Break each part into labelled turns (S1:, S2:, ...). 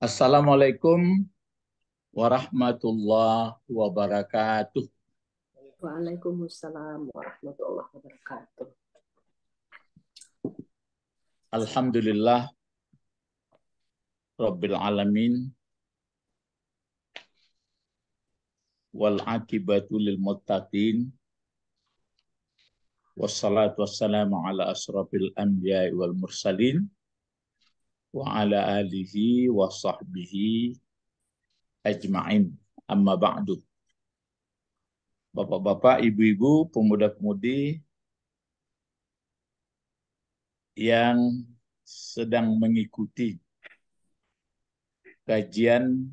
S1: Assalamualaikum warahmatullahi wabarakatuh.
S2: Waalaikumsalam warahmatullahi wabarakatuh.
S1: Alhamdulillah Rabbil Alamin wal akibatu lil muttaqin wassalatu wassalamu ala asrafil anbiya wal mursalin wa ala alihi wa sahbihi ajma'in amma ba'du Bapak-bapak, ibu-ibu, pemuda-pemudi yang sedang mengikuti kajian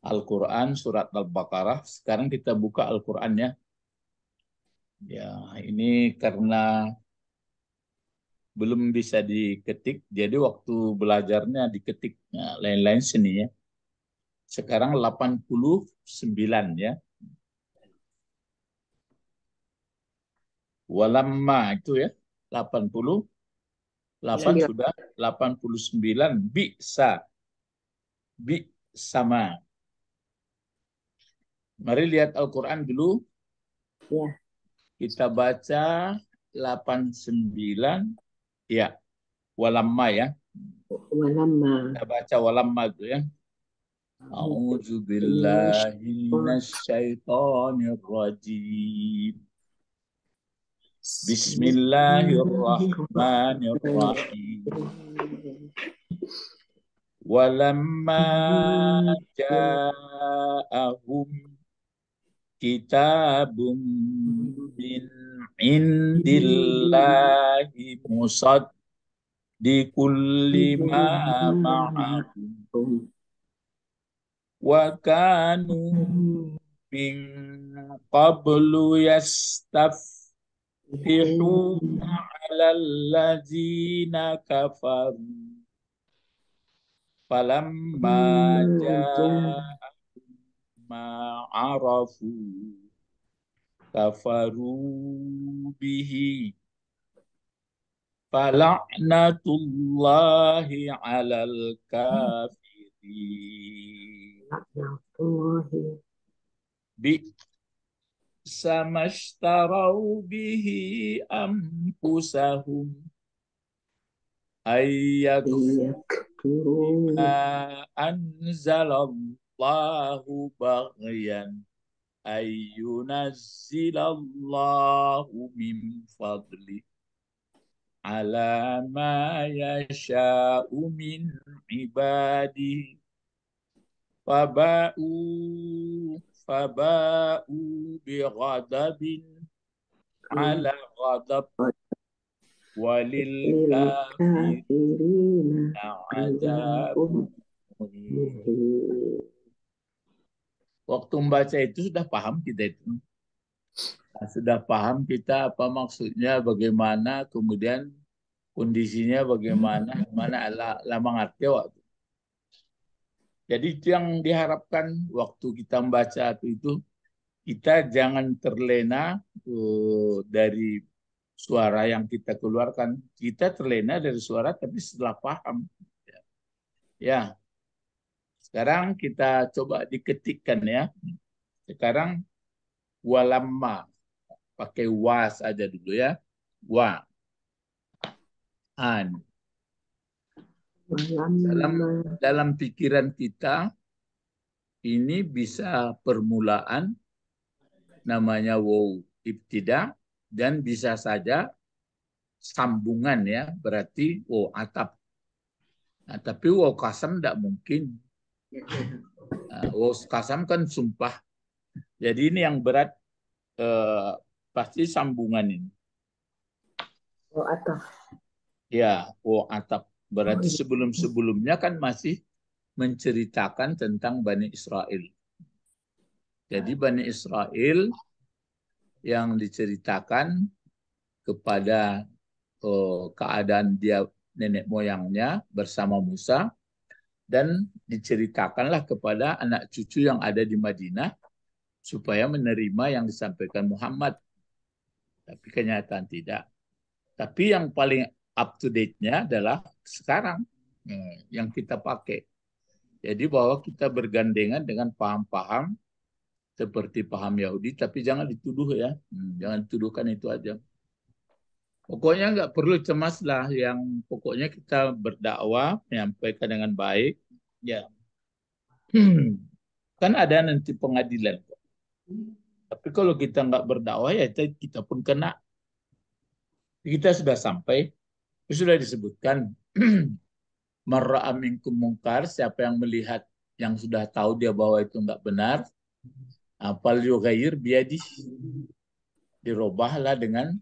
S1: Al-Quran surat Al-Baqarah. Sekarang kita buka Al-Qurannya. Ya, ini karena belum bisa diketik, jadi waktu belajarnya diketik. Nah, lain-lain sini ya. Sekarang 89 ya. Walamma itu ya 80 8 sudah 89 bisa bi sama. Mari lihat Al-Qur'an dulu.
S2: Ya.
S1: Kita baca 89 ya. Walamma ya.
S2: Walamma.
S1: Kita baca walamma itu ya. A'udzu billahi minasyaitonir rajim. Bismillahirrahmanirrahim. Walamma ja'ahum kitabun min indillahi musad di kulli ma ma'akum wa kanu min qablu yastafihuna ala allazina kafaru. Falamma hmm, ja'ahum ma'arafu kafaru bihi fala'natullahi 'alal kafirin. Bi sama bihi ampusahum ayyakfuru ma anzalallahu baghyan. أن ينزل الله من فضله على ما يشاء من عباده. فباءوا فباءوا بغضب على غضب. وللكافرين عذاب Waktu membaca itu sudah paham kita itu. Nah, sudah paham kita apa maksudnya, bagaimana, kemudian kondisinya bagaimana, mana lama ngerti waktu. Jadi itu yang diharapkan waktu kita membaca itu kita jangan terlena uh, dari suara yang kita keluarkan. Kita terlena dari suara tapi setelah paham. Ya. Sekarang kita coba diketikkan ya. Sekarang walamma pakai was aja dulu ya. Wa. An dalam dalam pikiran kita ini bisa permulaan namanya wow ibtida dan bisa saja sambungan ya berarti wow atap nah, tapi wow kasam tidak mungkin nah, wow kasam kan sumpah. Jadi ini yang berat eh, pasti sambungan ini.
S2: Wow atap.
S1: Ya wow atap. Berarti sebelum-sebelumnya kan masih menceritakan tentang Bani Israel. Jadi Bani Israel yang diceritakan kepada oh, keadaan dia nenek moyangnya bersama Musa dan diceritakanlah kepada anak cucu yang ada di Madinah supaya menerima yang disampaikan Muhammad. Tapi kenyataan tidak. Tapi yang paling up to date-nya adalah sekarang hmm, yang kita pakai. Jadi bahwa kita bergandengan dengan paham-paham seperti paham Yahudi, tapi jangan dituduh ya, hmm, jangan dituduhkan itu aja. Pokoknya nggak perlu cemas lah, yang pokoknya kita berdakwah, menyampaikan dengan baik, ya. kan ada nanti pengadilan. Tapi kalau kita nggak berdakwah ya kita pun kena. Kita sudah sampai, sudah disebutkan marra'a minkum mungkar, siapa yang melihat yang sudah tahu dia bahwa itu nggak benar, apal yughayyir biadi dirubahlah dengan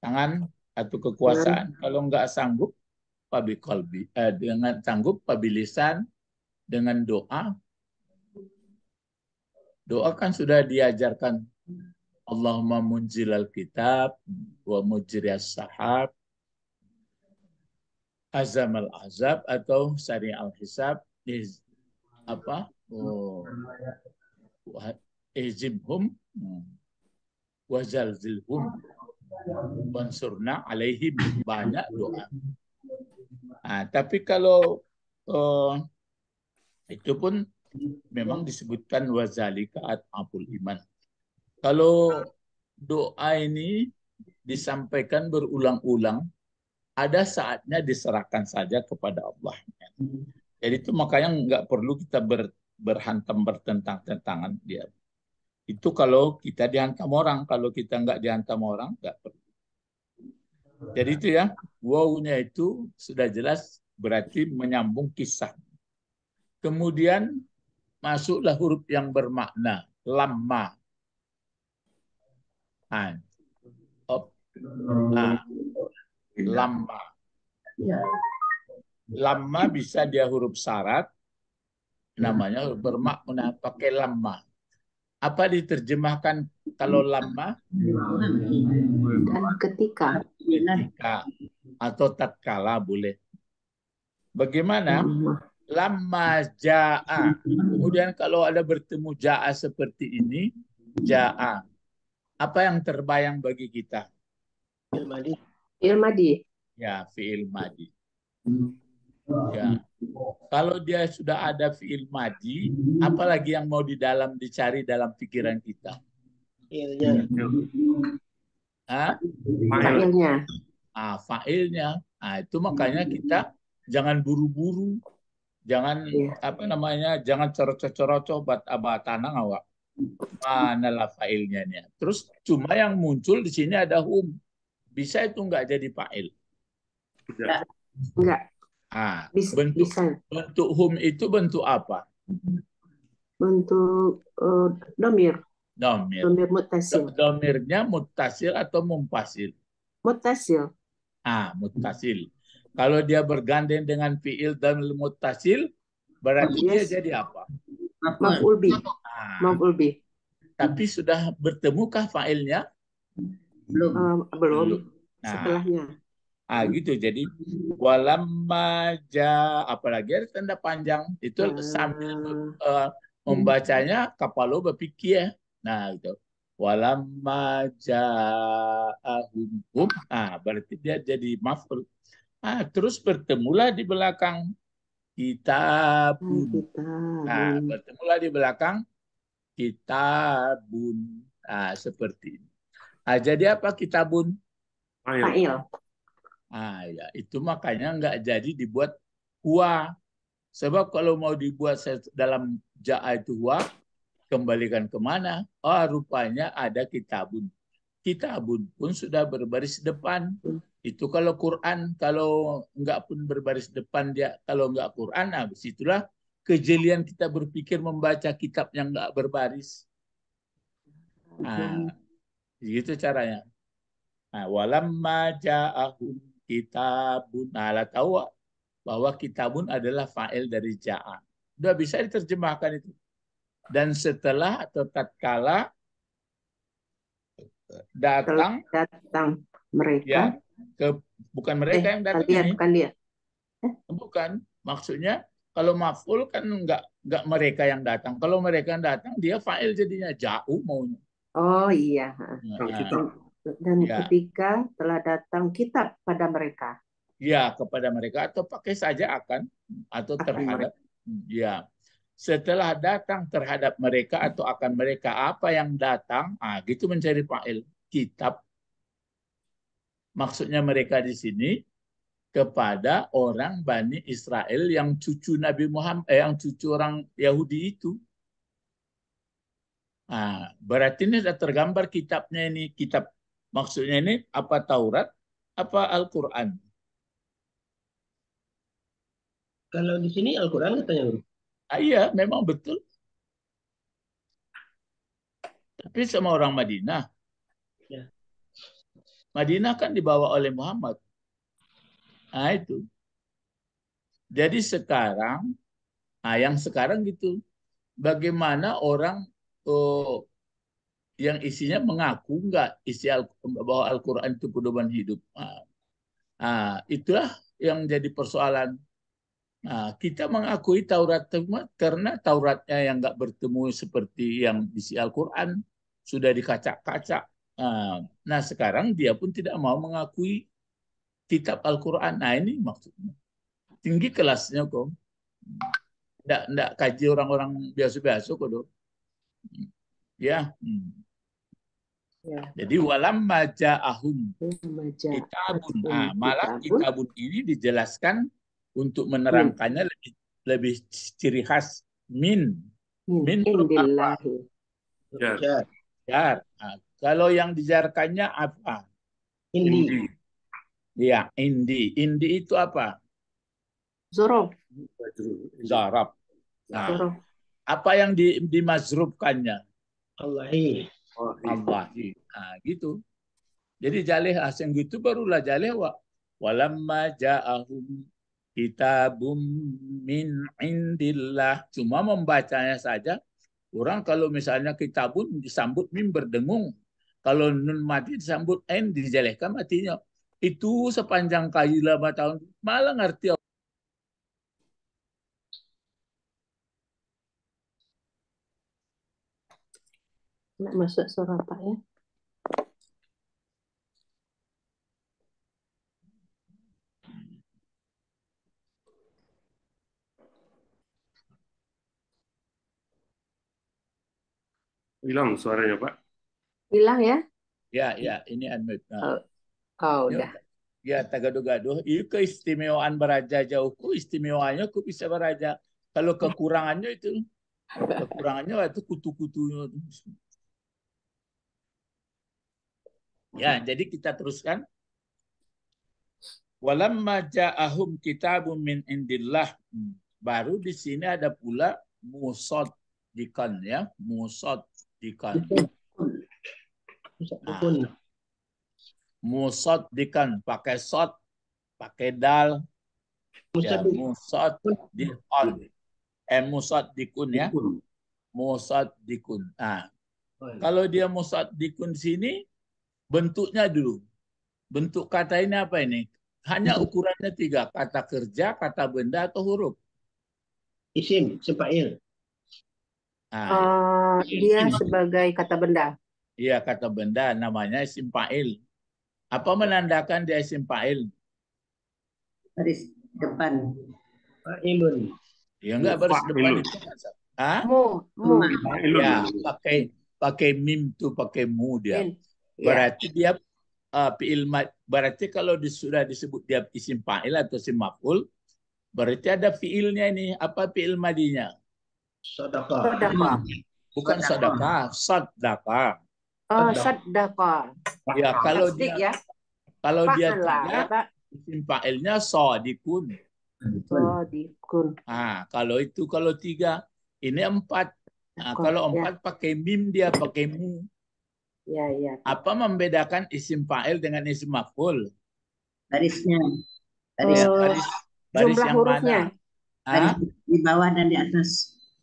S1: tangan atau kekuasaan. Kalau nggak sanggup, pabi kolbi, eh, dengan sanggup pabi lisan, dengan doa. Doa kan sudah diajarkan. Allahumma munzilal kitab wa mujriyas sahab azam al azab atau sari al hisab iz, apa? Oh, izimhum wazalzilhum wansurna alaihim banyak doa. Nah, tapi kalau uh, itu pun memang disebutkan wazalika apul iman. Kalau doa ini disampaikan berulang-ulang ada saatnya diserahkan saja kepada Allah. Jadi itu makanya nggak perlu kita ber, berhantam bertentang-tentangan dia. Itu kalau kita dihantam orang, kalau kita nggak dihantam orang nggak perlu. Jadi itu ya, wow-nya itu sudah jelas berarti menyambung kisah. Kemudian masuklah huruf yang bermakna lama. Nah, nah, lama. Ya. Lama bisa dia huruf syarat, namanya huruf bermakna pakai lama. Apa diterjemahkan kalau lama?
S2: Dan ketika.
S1: Ketika atau tatkala boleh. Bagaimana? Lama ja'a. Kemudian kalau ada bertemu ja'a seperti ini, ja'a. Apa yang terbayang bagi kita?
S2: Fi'il madi.
S1: Ya, fi'il madi. Ya. Kalau dia sudah ada fi'il madi, apalagi yang mau di dalam dicari dalam pikiran kita?
S2: Fi'ilnya. Fa'ilnya.
S1: Ah, fa'ilnya. Ah, itu makanya kita jangan buru-buru. Jangan ya. apa namanya? Jangan corot-corot bat abatana awak. Mana lah fa'ilnya nih. Terus cuma yang muncul di sini ada hum bisa itu enggak jadi fa'il?
S2: Enggak.
S1: Ah, bisa, bentuk, bisa. bentuk hum itu bentuk apa?
S2: Bentuk uh, domir.
S1: Domir.
S2: Domir mutasil.
S1: Domirnya mutasil atau mumpasil?
S2: Mutasil.
S1: Ah, mutasil. Kalau dia bergandeng dengan fiil dan mutasil, berarti yes. dia jadi apa?
S2: Maf'ul bi. Ah. Maf'ul bi.
S1: Tapi sudah bertemukah fa'ilnya?
S2: belum uh, belum nah, setelahnya
S1: ah gitu. Jadi walamma ja apalagi ada tanda panjang. Itu uh, sambil uh, membacanya kapal lo berpikir. Nah gitu. Walamma ja'ahum hum. Ah berarti dia jadi maf'ul. Ah terus bertemulah di belakang kitabun. Nah bertemulah di belakang kitabun. Ah seperti ini. Ah, jadi apa kitabun?
S2: Fa'il.
S1: Ah, ya, itu makanya nggak jadi dibuat huwa. Sebab kalau mau dibuat dalam ja'a itu huwa, kembalikan ke mana? Oh, rupanya ada kitabun. Kitabun pun sudah berbaris depan. Itu kalau Quran, kalau nggak pun berbaris depan dia, kalau nggak Quran, nah di situlah kejelian kita berpikir membaca kitab yang nggak berbaris. Nah, Gitu caranya. Nah, walamma ja'ahum kitabun. Nah, tahu bahwa kitabun adalah fa'il dari ja'a. Sudah bisa diterjemahkan itu. Dan setelah atau tatkala datang
S2: datang mereka
S1: ya, ke bukan mereka eh, yang datang
S2: dia, ini. bukan dia.
S1: Eh? Bukan. Maksudnya kalau maf'ul kan enggak enggak mereka yang datang. Kalau mereka yang datang dia fa'il jadinya jauh maunya.
S2: Oh iya. Ya. Dan ya. ketika telah datang kitab pada mereka.
S1: Ya, kepada mereka atau pakai saja akan atau terhadap Ya. Setelah datang terhadap mereka atau akan mereka apa yang datang, ah gitu mencari fa'il kitab. Maksudnya mereka di sini kepada orang Bani Israel yang cucu Nabi Muhammad, eh, yang cucu orang Yahudi itu. Nah, berarti ini sudah tergambar kitabnya ini, kitab maksudnya ini apa Taurat, apa Al-Quran?
S3: Kalau di sini Al-Quran katanya Guru.
S1: Ah, iya, memang betul. Tapi sama orang Madinah. Ya. Madinah kan dibawa oleh Muhammad. Nah itu. Jadi sekarang, nah yang sekarang gitu, bagaimana orang oh, yang isinya mengaku enggak isi al, bahwa Al-Quran itu pedoman hidup. Nah, itulah yang jadi persoalan Nah, kita mengakui Taurat karena Tauratnya yang nggak bertemu seperti yang di Al-Quran sudah dikacak-kacak. Nah, nah, sekarang dia pun tidak mau mengakui kitab Al-Quran. Nah, ini maksudnya. Tinggi kelasnya kok. Nggak, nggak kaji orang-orang biasa-biasa kok. Dong. Ya. Hmm. Ya. Jadi walam ahum kitabun. Nah, malah kitabun ini dijelaskan untuk menerangkannya lebih lebih ciri khas min min apa? Jar. Jar. Nah, kalau yang dijarkannya apa?
S3: Indi.
S1: Iya, indi. Indi itu apa?
S2: Zorob.
S1: Zarab. Nah, apa yang di, dimazrubkannya?
S3: Allahi.
S1: Allahi. Nah, gitu. Jadi jalih asing gitu barulah jalih wa walamma ja'ahum kitabum min indillah. Cuma membacanya saja. Orang kalau misalnya kitabun disambut min berdengung. Kalau nun mati disambut en dijelehkan matinya. Itu sepanjang kayu lama tahun malah ngerti
S2: Nak masuk surat ya.
S4: Hilang suaranya, Pak.
S2: Hilang ya?
S1: Ya, ya, ini unmute.
S2: Nah. Oh, oh udah.
S1: Ya, tak gaduh-gaduh. Itu keistimewaan beraja jauhku, istimewanya ku bisa beraja. Kalau kekurangannya itu, kekurangannya itu kutu-kutunya. Ya, jadi kita teruskan. Walamma ja'ahum kitabun min indillah. Baru di sini ada pula musod dikan ya, musod dikan. Nah, musod dikan pakai sot, pakai dal, ya, musod dikon. Eh musod dikun ya. Musod dikun. Nah, kalau dia musod dikun sini bentuknya dulu. Bentuk kata ini apa ini? Hanya ukurannya tiga, kata kerja, kata benda atau huruf.
S3: Isim, sepail.
S2: Nah, uh, dia sebagai kata benda.
S1: Iya, kata benda namanya isim fa'il. Apa menandakan dia isim fa'il?
S2: Baris depan.
S3: Fa'ilun.
S1: Ya enggak baris depan itu.
S2: Hah? Mu, mu.
S1: Ya, pakai pakai mim tuh pakai mu dia. Ya. Berarti dia uh, fi'il berarti kalau di, sudah disebut dia isim fa'il atau isim maf'ul, berarti ada fi'ilnya ini. Apa fi'il madinya?
S3: Sadaqah.
S2: Sadaqah.
S1: Bukan sadaqah, sadaqah.
S2: Oh, sadaqah.
S1: Ya, kalau dia ya. kalau dia tidak isim fa'ilnya sodikun.
S2: Sodikun.
S1: Ah, kalau itu kalau tiga, ini empat. Nah, kalau ya. empat ya. pakai mim dia pakai mu.
S2: Ya, ya.
S1: Apa membedakan isim fa'il dengan isim maf'ul?
S2: Barisnya.
S1: Baris, oh, baris, baris
S2: jumlah yang hurufnya.
S1: mana? Baris
S2: di bawah dan di atas.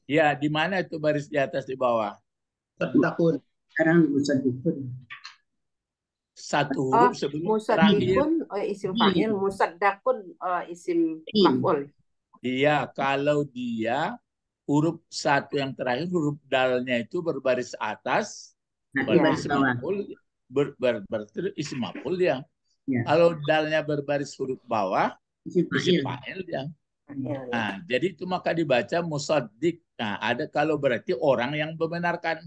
S1: Ya, di mana itu baris di atas di bawah?
S3: Takun.
S2: Sekarang musadikun.
S1: Satu huruf oh, sebelum
S2: musadikun oh, isim fa'il, musadakun oh, isim maf'ul.
S1: Iya, kalau dia huruf satu yang terakhir huruf dalnya itu berbaris atas, nah, berbaris maf'ul, ber, ber, ber, ber, isim maf'ul dia. Ya. Kalau dalnya berbaris huruf bawah, isim fa'il dia. Nah, jadi itu maka dibaca musaddiq. Nah, ada kalau berarti orang yang membenarkan.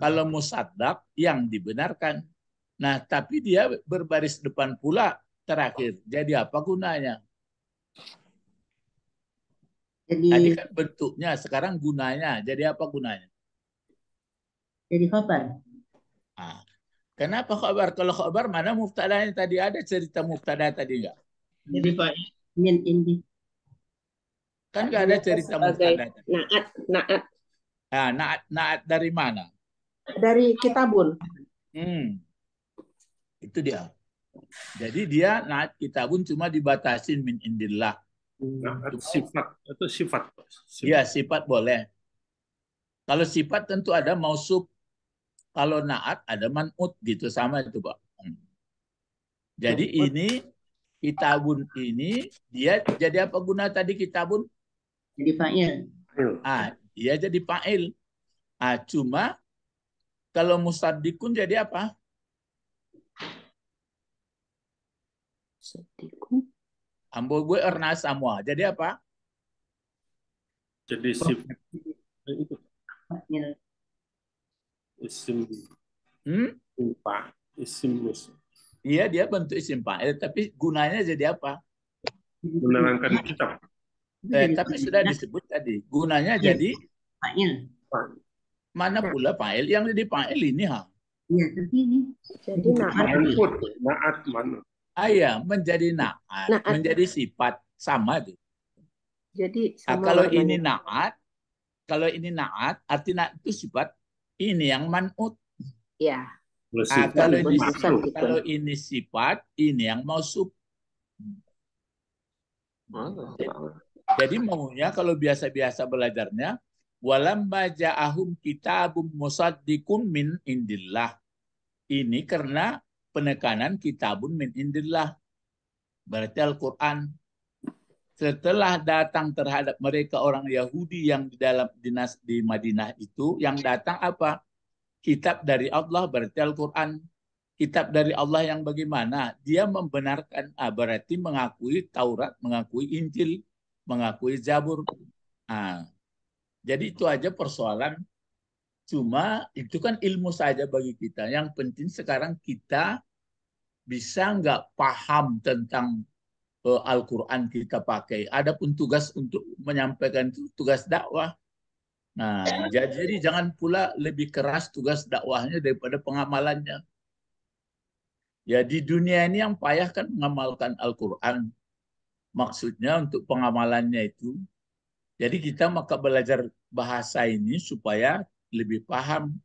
S1: Kalau musaddaq yang dibenarkan. Nah, tapi dia berbaris depan pula terakhir. Jadi apa gunanya?
S2: Jadi
S1: Tadi kan bentuknya, sekarang gunanya. Jadi apa gunanya?
S2: jadi khabar.
S1: Ah, kenapa khabar? Kalau khabar mana muftadanya tadi ada cerita muftada tadi enggak?
S3: Jadi fa'il.
S2: Min indi.
S1: Kan enggak ada cerita tadi.
S2: Naat, naat
S1: Ah, naat, naat dari mana?
S2: dari kitabun.
S1: Hmm. Itu dia. Jadi dia naat kitabun cuma dibatasin min indillah.
S4: Nah, sifat atau sifat. Sifat.
S1: Iya, sifat boleh. Kalau sifat tentu ada mausuf. Kalau naat ada man'ut gitu sama itu, Pak. Hmm. Jadi ini kitabun ini dia jadi apa guna tadi kitabun?
S2: Jadi fa'il.
S1: Ah, dia jadi fa'il. Ah, cuma kalau musaddikun jadi apa?
S2: Sadiku.
S1: Ambo gue erna semua. Jadi apa?
S4: Jadi sifat itu. Isim
S1: Hmm?
S4: lupa isim mus
S1: Iya, dia bentuk isim fa'il, tapi gunanya jadi apa?
S4: menerangkan kitab.
S1: Eh, tapi sudah disebut tadi. Gunanya jadi
S2: fa'il.
S1: mana pula fa'il yang jadi fa'il ini ha.
S2: Iya, tapi ini
S5: Jadi naat.
S4: Naat manut.
S1: Ah, iya, menjadi naat,
S5: Naat.
S1: menjadi sifat sama tuh.
S5: Jadi
S1: Ah,
S5: sama
S1: kalau
S5: warnanya.
S1: ini naat, kalau ini naat, arti naat itu sifat ini yang manut.
S5: ya.
S4: Kalau
S1: Ah,
S4: sifat
S1: kalau ini
S5: gitu.
S1: kalau ini sifat, ini yang mausuf.
S5: Oh,
S1: Jadi maunya kalau biasa-biasa belajarnya, walamma ja'ahum kitabum musaddiqum min indillah. Ini karena penekanan kitabun min indillah. Berarti Al-Quran. Setelah datang terhadap mereka orang Yahudi yang di dalam dinas di Madinah itu, yang datang apa? Kitab dari Allah berarti Al-Quran. Kitab dari Allah yang bagaimana? Dia membenarkan, ah, berarti mengakui Taurat, mengakui Injil, mengakui Zabur. Nah, jadi itu aja persoalan. Cuma itu kan ilmu saja bagi kita. Yang penting sekarang kita bisa nggak paham tentang Al-Quran kita pakai. Adapun tugas untuk menyampaikan itu tugas dakwah. Nah, jadi, jadi jangan pula lebih keras tugas dakwahnya daripada pengamalannya. Ya di dunia ini yang payah kan mengamalkan Al-Quran. Maksudnya untuk pengamalannya itu. Jadi kita maka belajar bahasa ini supaya lebih paham.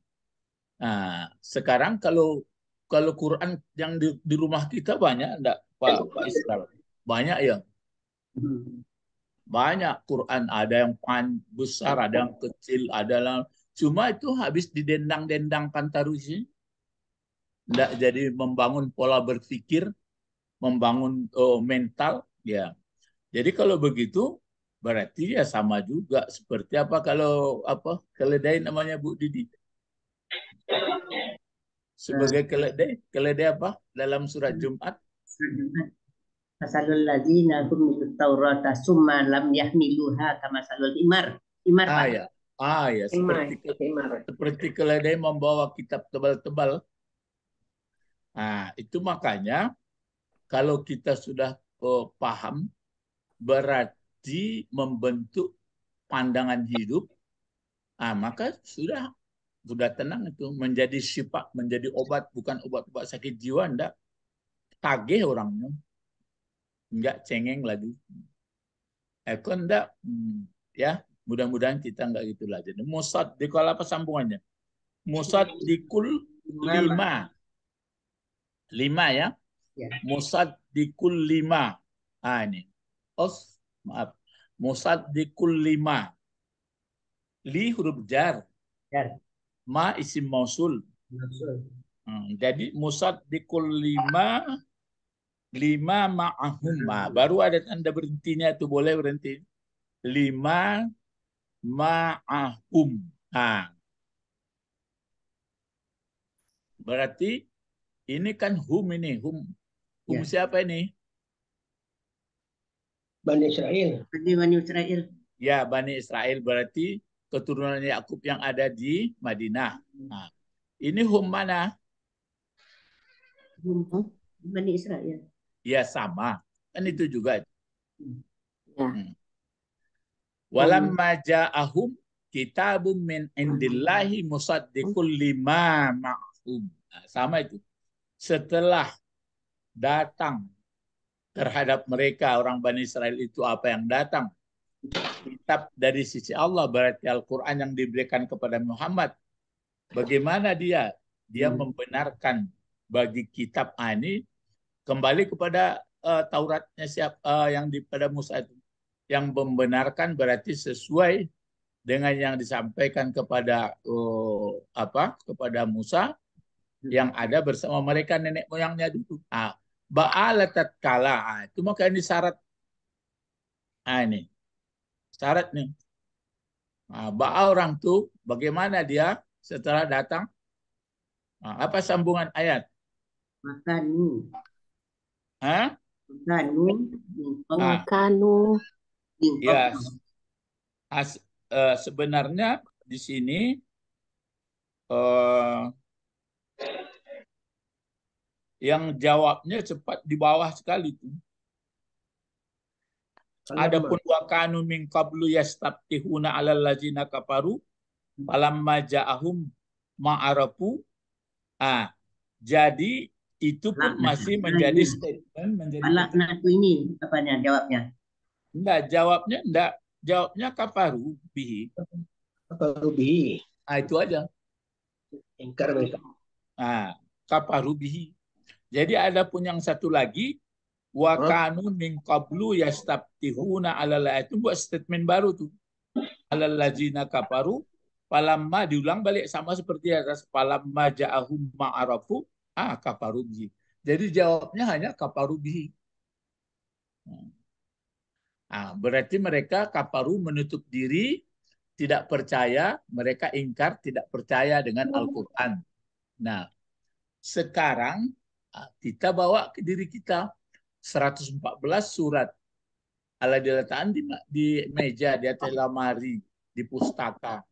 S1: Nah, sekarang kalau kalau Quran yang di, di rumah kita banyak enggak Pak Pak Isral? Banyak ya. Banyak Quran. Ada yang pan besar, ada yang kecil, ada yang cuma itu habis didendang-dendangkan tarusi. Enggak jadi membangun pola berpikir, membangun oh, mental ya. Jadi kalau begitu berarti ya sama juga. Seperti apa kalau apa keledai namanya Bu Didi? Sebagai keledai keledai apa? Dalam surat Jumat
S2: Masalul ladzina humilut taurata summa lam yahmiluha kama salul himar. Himar
S1: ah
S2: Pak.
S1: ya ah ya seperti
S5: himar.
S1: seperti keledai membawa kitab tebal-tebal nah itu makanya kalau kita sudah oh, paham berarti membentuk pandangan hidup ah maka sudah sudah tenang itu menjadi sifat menjadi obat bukan obat-obat sakit jiwa ndak tagih orangnya nggak cengeng lagi. Eko ndak? Hmm, ya mudah-mudahan kita nggak gitulah jadi musad di kalau apa sambungannya? Musad dikul lima. Lima ya?
S2: Ya.
S1: musad dikul lima. Ah ini. Os maaf. Musad dikul lima. Li huruf jar.
S2: Jar.
S1: ma isim mausul. Hmm, jadi musad dikul lima lima ma'ahum Ma, baru ada tanda berhentinya itu boleh berhenti lima ma'ahum nah. berarti ini kan hum ini hum hum
S2: Ya.
S1: siapa ini
S3: Bani Israel.
S2: Bani Bani Israel.
S1: Ya, Bani Israel berarti keturunan Yakub yang ada di Madinah. Nah, ini hum mana?
S2: Hum Bani Israel.
S1: Ya sama. Kan itu juga.
S5: Ya.
S1: Hmm. Walamma ja'ahum kitabun min indillahi musaddiqul lima ma'hum. Nah, sama itu. Setelah datang terhadap mereka orang Bani Israel itu apa yang datang kitab dari sisi Allah berarti Al-Qur'an yang diberikan kepada Muhammad bagaimana dia dia
S2: Hmm.
S1: membenarkan bagi kitab ini kembali kepada uh, Tauratnya siap uh, yang di pada Musa itu yang membenarkan berarti sesuai dengan yang disampaikan kepada uh, apa kepada Musa yang ada bersama mereka nenek moyangnya dulu. Ah, Ba'ala tatkala. Ah, itu maka ini syarat. Ah, ini. Syarat nih. Ah, ba'a orang tuh bagaimana dia setelah datang? Ah, apa sambungan ayat?
S2: Makanu.
S1: Hah?
S2: Makanu.
S1: Ah.
S5: Kanu.
S1: Ya. As, eh, sebenarnya di sini eh, yang jawabnya cepat di bawah sekali tuh. Adapun wa kanu min qablu yastabtihuna 'alal ladzina kafaru falamma ja'ahum ma'arafu ah jadi itu pun
S2: Laknat.
S1: masih menjadi statement menjadi
S2: Alaknatu ini apanya jawabnya?
S1: enggak jawabnya enggak. Jawabnya kafaru bihi
S3: Apa rubi?
S1: ah itu aja.
S3: Ingkar mereka.
S1: ah kafaru bihi jadi ada pun yang satu lagi. Wa kanu min qablu yastabtihuna 'alal itu buat statement baru tuh. Alal ladzina kafaru falamma diulang balik sama seperti atas falamma ja'ahum ma'arafu ah kafaru bihi. Jadi jawabnya hanya kafaru bihi. Ah, berarti mereka kafaru menutup diri, tidak percaya, mereka ingkar, tidak percaya dengan Al-Qur'an. Nah, sekarang ah, kita bawa ke diri kita 114 surat ala diletakkan di, di meja di atas lemari di pustaka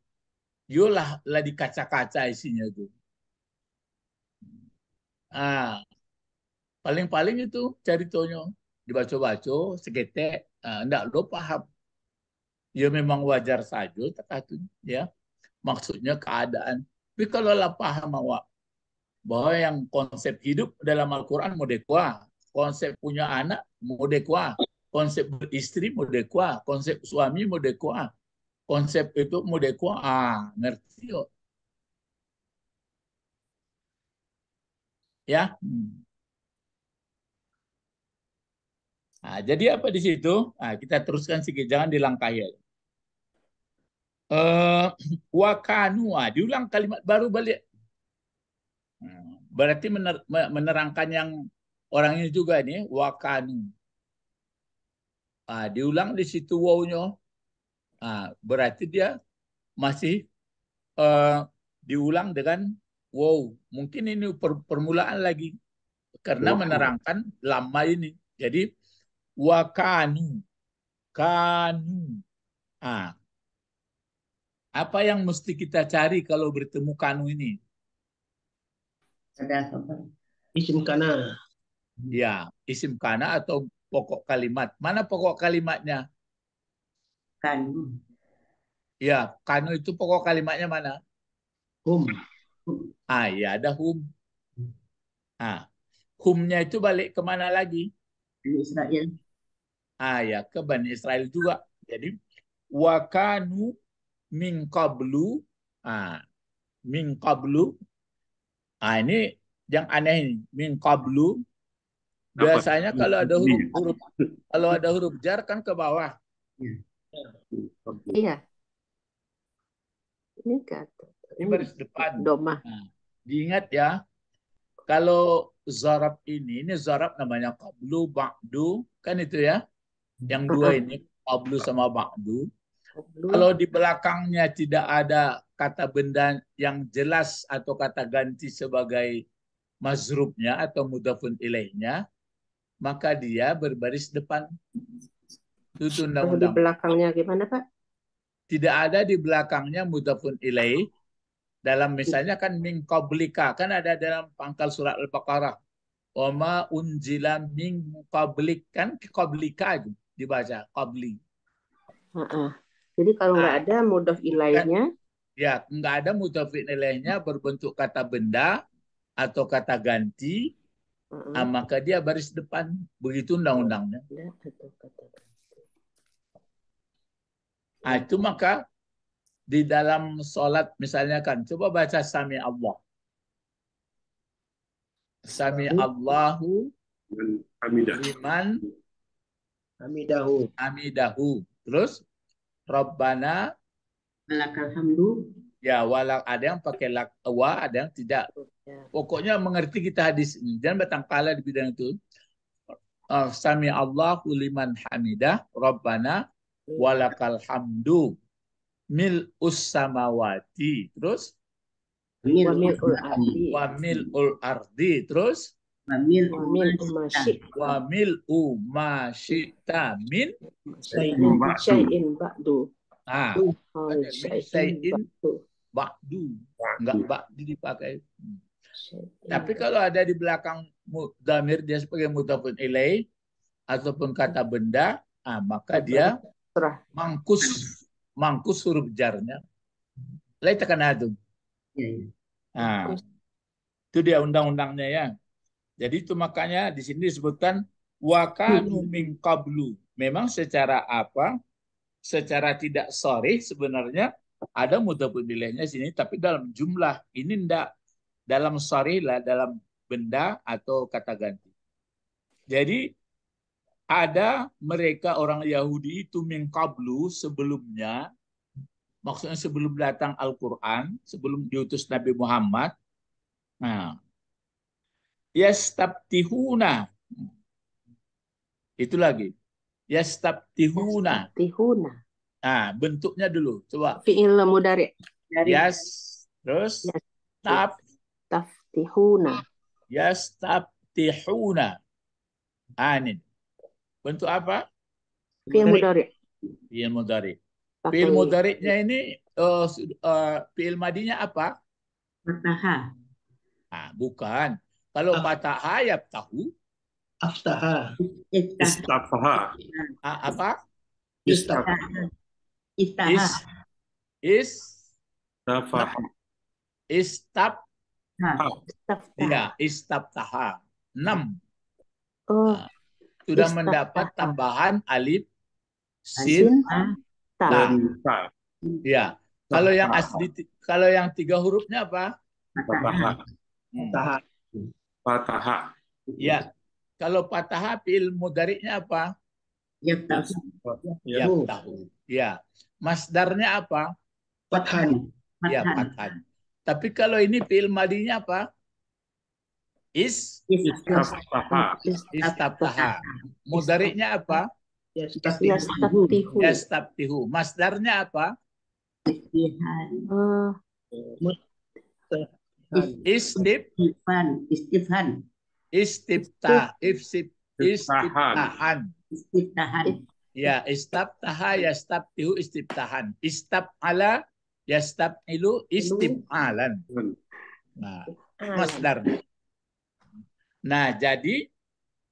S1: yolah lah di kaca-kaca isinya itu ah paling-paling itu cari tonyo dibaca-baca segetek ah, enggak lo paham. Ya memang wajar saja tak ya. Maksudnya keadaan. Tapi kalau lah paham awak bahwa yang konsep hidup dalam Al-Quran modekwa. Konsep punya anak modekwa, konsep beristri modekwa, konsep suami modekwa, konsep itu modekwa. Ah, ngerti yuk. Ya. Nah, jadi apa di situ? Nah, kita teruskan sedikit, jangan dilangkahi. Uh, wakanua, diulang kalimat baru balik. Hmm. Berarti mener, menerangkan yang orang ini juga nih wakanu. Ah, diulang di situ wownya. Ah, berarti dia masih uh, diulang dengan wow. Mungkin ini per, permulaan lagi karena wow. menerangkan lama ini. Jadi wakanu kanu. Ah. Apa yang mesti kita cari kalau bertemu kanu ini?
S2: Ada apa?
S3: Isim kana.
S1: Ya, isim kana atau pokok kalimat. Mana pokok kalimatnya?
S2: Kanu.
S1: Ya, kanu itu pokok kalimatnya mana?
S3: Hum.
S1: Ah, ya ada hum. Ah, humnya itu balik ke mana lagi?
S2: Bani Israel.
S1: Ah, ya ke Bani Israel juga. Jadi wakanu min qablu. Ah, min qablu. Ah, ini yang aneh ini. Min qablu Biasanya Apa? kalau ada huruf huruf kalau ada huruf jar kan ke bawah.
S5: Iya. Ini kata.
S1: Ini baris depan.
S5: Doma.
S1: Nah, diingat ya. Kalau zarab ini, ini zarab namanya qablu, ba'du, kan itu ya. Yang dua ini qablu sama ba'du. Kalau di belakangnya tidak ada kata benda yang jelas atau kata ganti sebagai mazrubnya atau mudafun ilaihnya, maka dia berbaris depan. Itu
S2: Kalau di
S1: undang-undang.
S2: belakangnya gimana Pak?
S1: Tidak ada di belakangnya mudafun ilaih. Dalam misalnya kan min qablika kan ada dalam pangkal surat Al-Baqarah. Wa ma unzila min qablik kan qablika aja dibaca qabli.
S2: Heeh. Jadi kalau nggak
S1: Ah.
S2: ada mudhof ilaihnya,
S1: Ya, nggak ada mudafun ilaihnya berbentuk kata benda atau kata ganti,
S2: heeh,
S1: ah, maka dia baris depan. Begitu undang-undangnya.
S2: ada atau kata
S1: Ah, itu maka di dalam sholat misalnya kan, coba baca Sami Allah. Sami Allahu
S4: Dan Hamidah.
S1: liman
S3: Hamidahu.
S1: hamidahu. Terus Rabbana
S5: Lakal hamdu.
S1: ya walau ada yang pakai lak wa, ada yang tidak.
S2: Ya.
S1: Pokoknya mengerti kita hadis ini. Jangan bertangkala di bidang itu. Uh, Sami Allahu liman hamidah Rabbana walakal hamdu mil samawati terus
S5: Mil
S2: Wa mil'ul ardi.
S1: wa mil'ul ardi terus
S5: Mil
S2: Wa mil'u ma syi'ta.
S1: wa mil'u ma syi'ta min
S3: Syai'in
S4: ba'du.
S2: Syai'in ba'du.
S1: ah
S2: syai'in ba'du.
S1: enggak ba'du dipakai Hmm. Tapi kalau ada di belakang mudamir dia sebagai mudafun ilaih ataupun kata benda ah maka dia mangkus mangkus huruf jarnya lain tekan adum
S5: Ya,
S1: Nah, itu dia undang-undangnya ya. Jadi itu makanya di sini disebutkan wakanu min qablu. Memang secara apa? Secara tidak sorry sebenarnya ada mudhafun ilaihnya sini tapi dalam jumlah ini ndak dalam sorry lah dalam benda atau kata ganti. Jadi ada mereka orang Yahudi itu min qablu sebelumnya maksudnya sebelum datang Al-Quran, sebelum diutus Nabi Muhammad. Nah, yastabtihuna. Itu lagi. Yastabtihuna.
S2: Tihuna.
S1: Nah, bentuknya dulu. Coba.
S2: Fi'il mudari.
S5: Dari
S1: Yas, terus
S2: Yas.
S1: tab,
S2: Taftihuna.
S1: yastabtihuna. Ah, ini. Bentuk apa?
S2: Fi'il mudari.
S1: Fi'il mudari. Fi'il mudari'nya ini uh, fi'il madinya apa?
S5: Fataha.
S1: Ah, bukan. Kalau
S3: Ah.
S1: patah ayat tahu,
S3: Aftaha.
S4: Istafaha.
S1: ah, apa?
S3: Istafa.
S5: Istaha.
S1: Is is
S4: Istafaha.
S1: istab
S2: Taftah.
S1: ya istabtaha. Enam.
S2: Oh,
S1: Sudah mendapat tambahan alif sin
S2: ta.
S1: ta.
S4: Ta.
S1: Ya. Kalau yang asli kalau yang tiga hurufnya apa?
S4: Fataha.
S1: Hmm.
S3: Taha.
S4: Fataha.
S1: Ya. Kalau patah fi'il mudari'nya apa?
S5: Yaftahu.
S1: Ya,
S3: Oh.
S1: tahu. Ya. Masdarnya apa?
S3: Fathan.
S1: Ya,
S5: fathan.
S1: Tapi kalau ini fi'il madinya apa? Is
S4: Istafaha.
S1: istabtaha. Mudari'nya apa?
S3: Yastaftihu.
S1: Yastabtihu. Masdarnya apa?
S5: Istihan.
S2: Oh,
S1: istibtah ifsib istibtahan.
S5: Istiftahan.
S1: Ya, istabtaha yastabtihu istibtahan. Istab'ala yastab'ilu istib'alan. Nah, masdar. Nah, jadi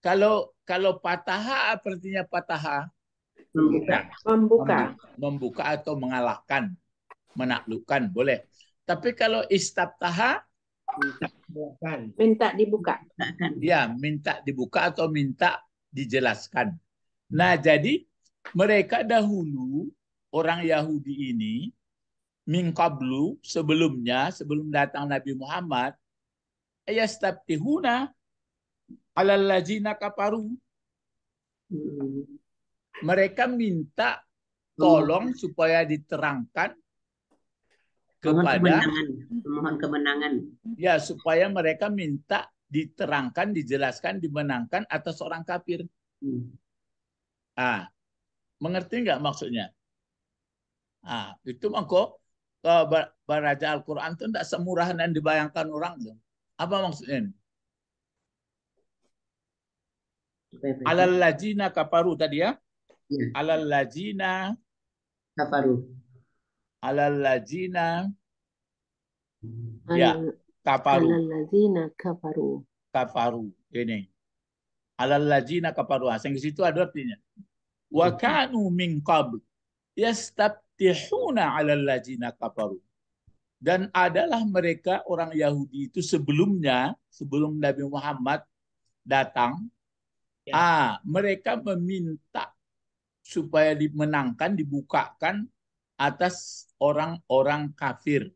S1: kalau kalau pataha artinya pataha
S5: Membuka.
S2: membuka.
S1: membuka atau mengalahkan, menaklukkan boleh. Tapi kalau istabtaha.
S2: Minta dibuka.
S1: Ya minta dibuka atau minta dijelaskan. Nah, jadi mereka dahulu orang Yahudi ini min qablu sebelumnya sebelum datang Nabi Muhammad yastabtihuna alal ladzina kafaru.
S5: Hmm.
S1: Mereka minta tolong supaya diterangkan
S5: Mohon
S1: kepada
S5: kemenangan. Mohon kemenangan.
S1: ya supaya mereka minta diterangkan, dijelaskan, dimenangkan atas orang kafir.
S5: Hmm.
S1: Ah, mengerti nggak maksudnya? Ah, itu mangko eh, ba- baraja Al-Quran itu tidak semurah dan dibayangkan orang. Apa maksudnya? ini?
S5: Supaya mereka-
S1: Alal ladzina kafaru tadi ya.
S5: Ya.
S1: alal ladzina
S5: Kafaru.
S1: alal ladzina ya
S2: Al-
S1: kafaru
S2: Alalladzina kafaru.
S1: kafaru ini alal ladzina kafaru situ ada artinya wa kanu min qabl yastaftihuna alal ladzina kafaru dan adalah mereka orang Yahudi itu sebelumnya sebelum Nabi Muhammad datang
S3: Ya.
S1: ah mereka meminta supaya dimenangkan dibukakan atas orang-orang kafir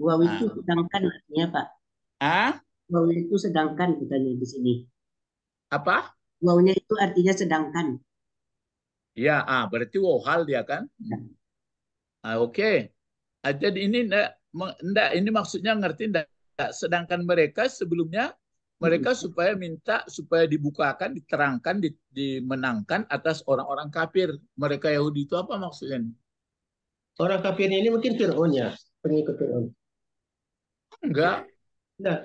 S5: Waw itu
S1: Ah.
S5: sedangkan artinya Pak.
S1: ah
S5: Waw itu sedangkan katanya di sini.
S1: apa
S5: Wawnya itu artinya sedangkan.
S1: Ya, ah berarti wohal dia kan? Ah, Oke. Ah, jadi ini enggak, enggak, ini maksudnya ngerti enggak? Sedangkan mereka sebelumnya mereka supaya minta supaya dibukakan, diterangkan, di- dimenangkan atas orang-orang kafir. Mereka Yahudi itu apa maksudnya?
S3: Orang kafir ini mungkin Fir'aun ya, pengikut Fir'aun.
S1: Enggak.
S3: Enggak.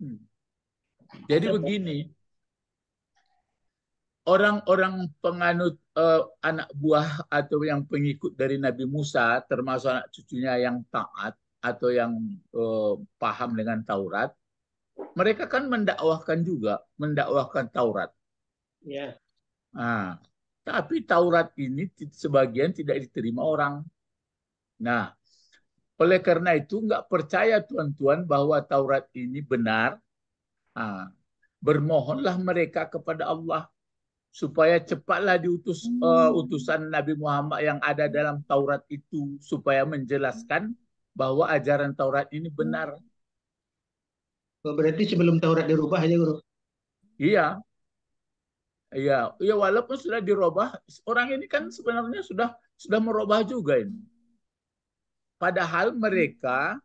S1: Hmm. Jadi begini, orang-orang penganut eh, anak buah atau yang pengikut dari Nabi Musa, termasuk anak cucunya yang taat atau yang eh, paham dengan Taurat, mereka kan mendakwahkan juga, mendakwahkan Taurat.
S3: Ya.
S1: Nah, tapi Taurat ini sebagian tidak diterima orang. Nah, oleh karena itu nggak percaya tuan-tuan bahwa Taurat ini benar. Nah, bermohonlah mereka kepada Allah supaya cepatlah diutus eh, utusan Nabi Muhammad yang ada dalam Taurat itu supaya menjelaskan bahwa ajaran Taurat ini benar.
S3: Oh, berarti sebelum Taurat dirubah aja, Guru.
S1: Iya. Iya, iya walaupun sudah dirubah, orang ini kan sebenarnya sudah sudah merubah juga ini. Padahal mereka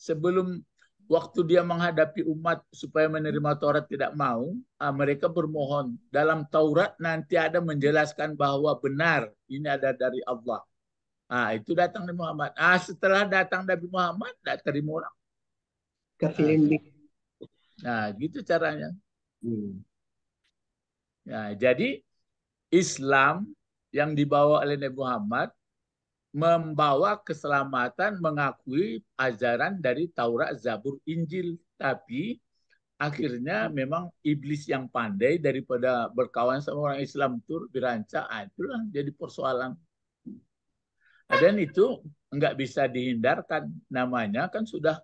S1: sebelum waktu dia menghadapi umat supaya menerima Taurat tidak mau, ah, mereka bermohon dalam Taurat nanti ada menjelaskan bahwa benar ini ada dari Allah. Ah, itu datang Nabi Muhammad. Ah, setelah datang Nabi Muhammad, tidak terima orang.
S3: Kafirin bi-
S1: Nah, gitu caranya. Ya, jadi Islam yang dibawa oleh Nabi Muhammad membawa keselamatan mengakui ajaran dari Taurat, Zabur, Injil. Tapi akhirnya memang iblis yang pandai daripada berkawan sama orang Islam itu berancang, ah, itulah jadi persoalan. Dan itu nggak bisa dihindarkan. Namanya kan sudah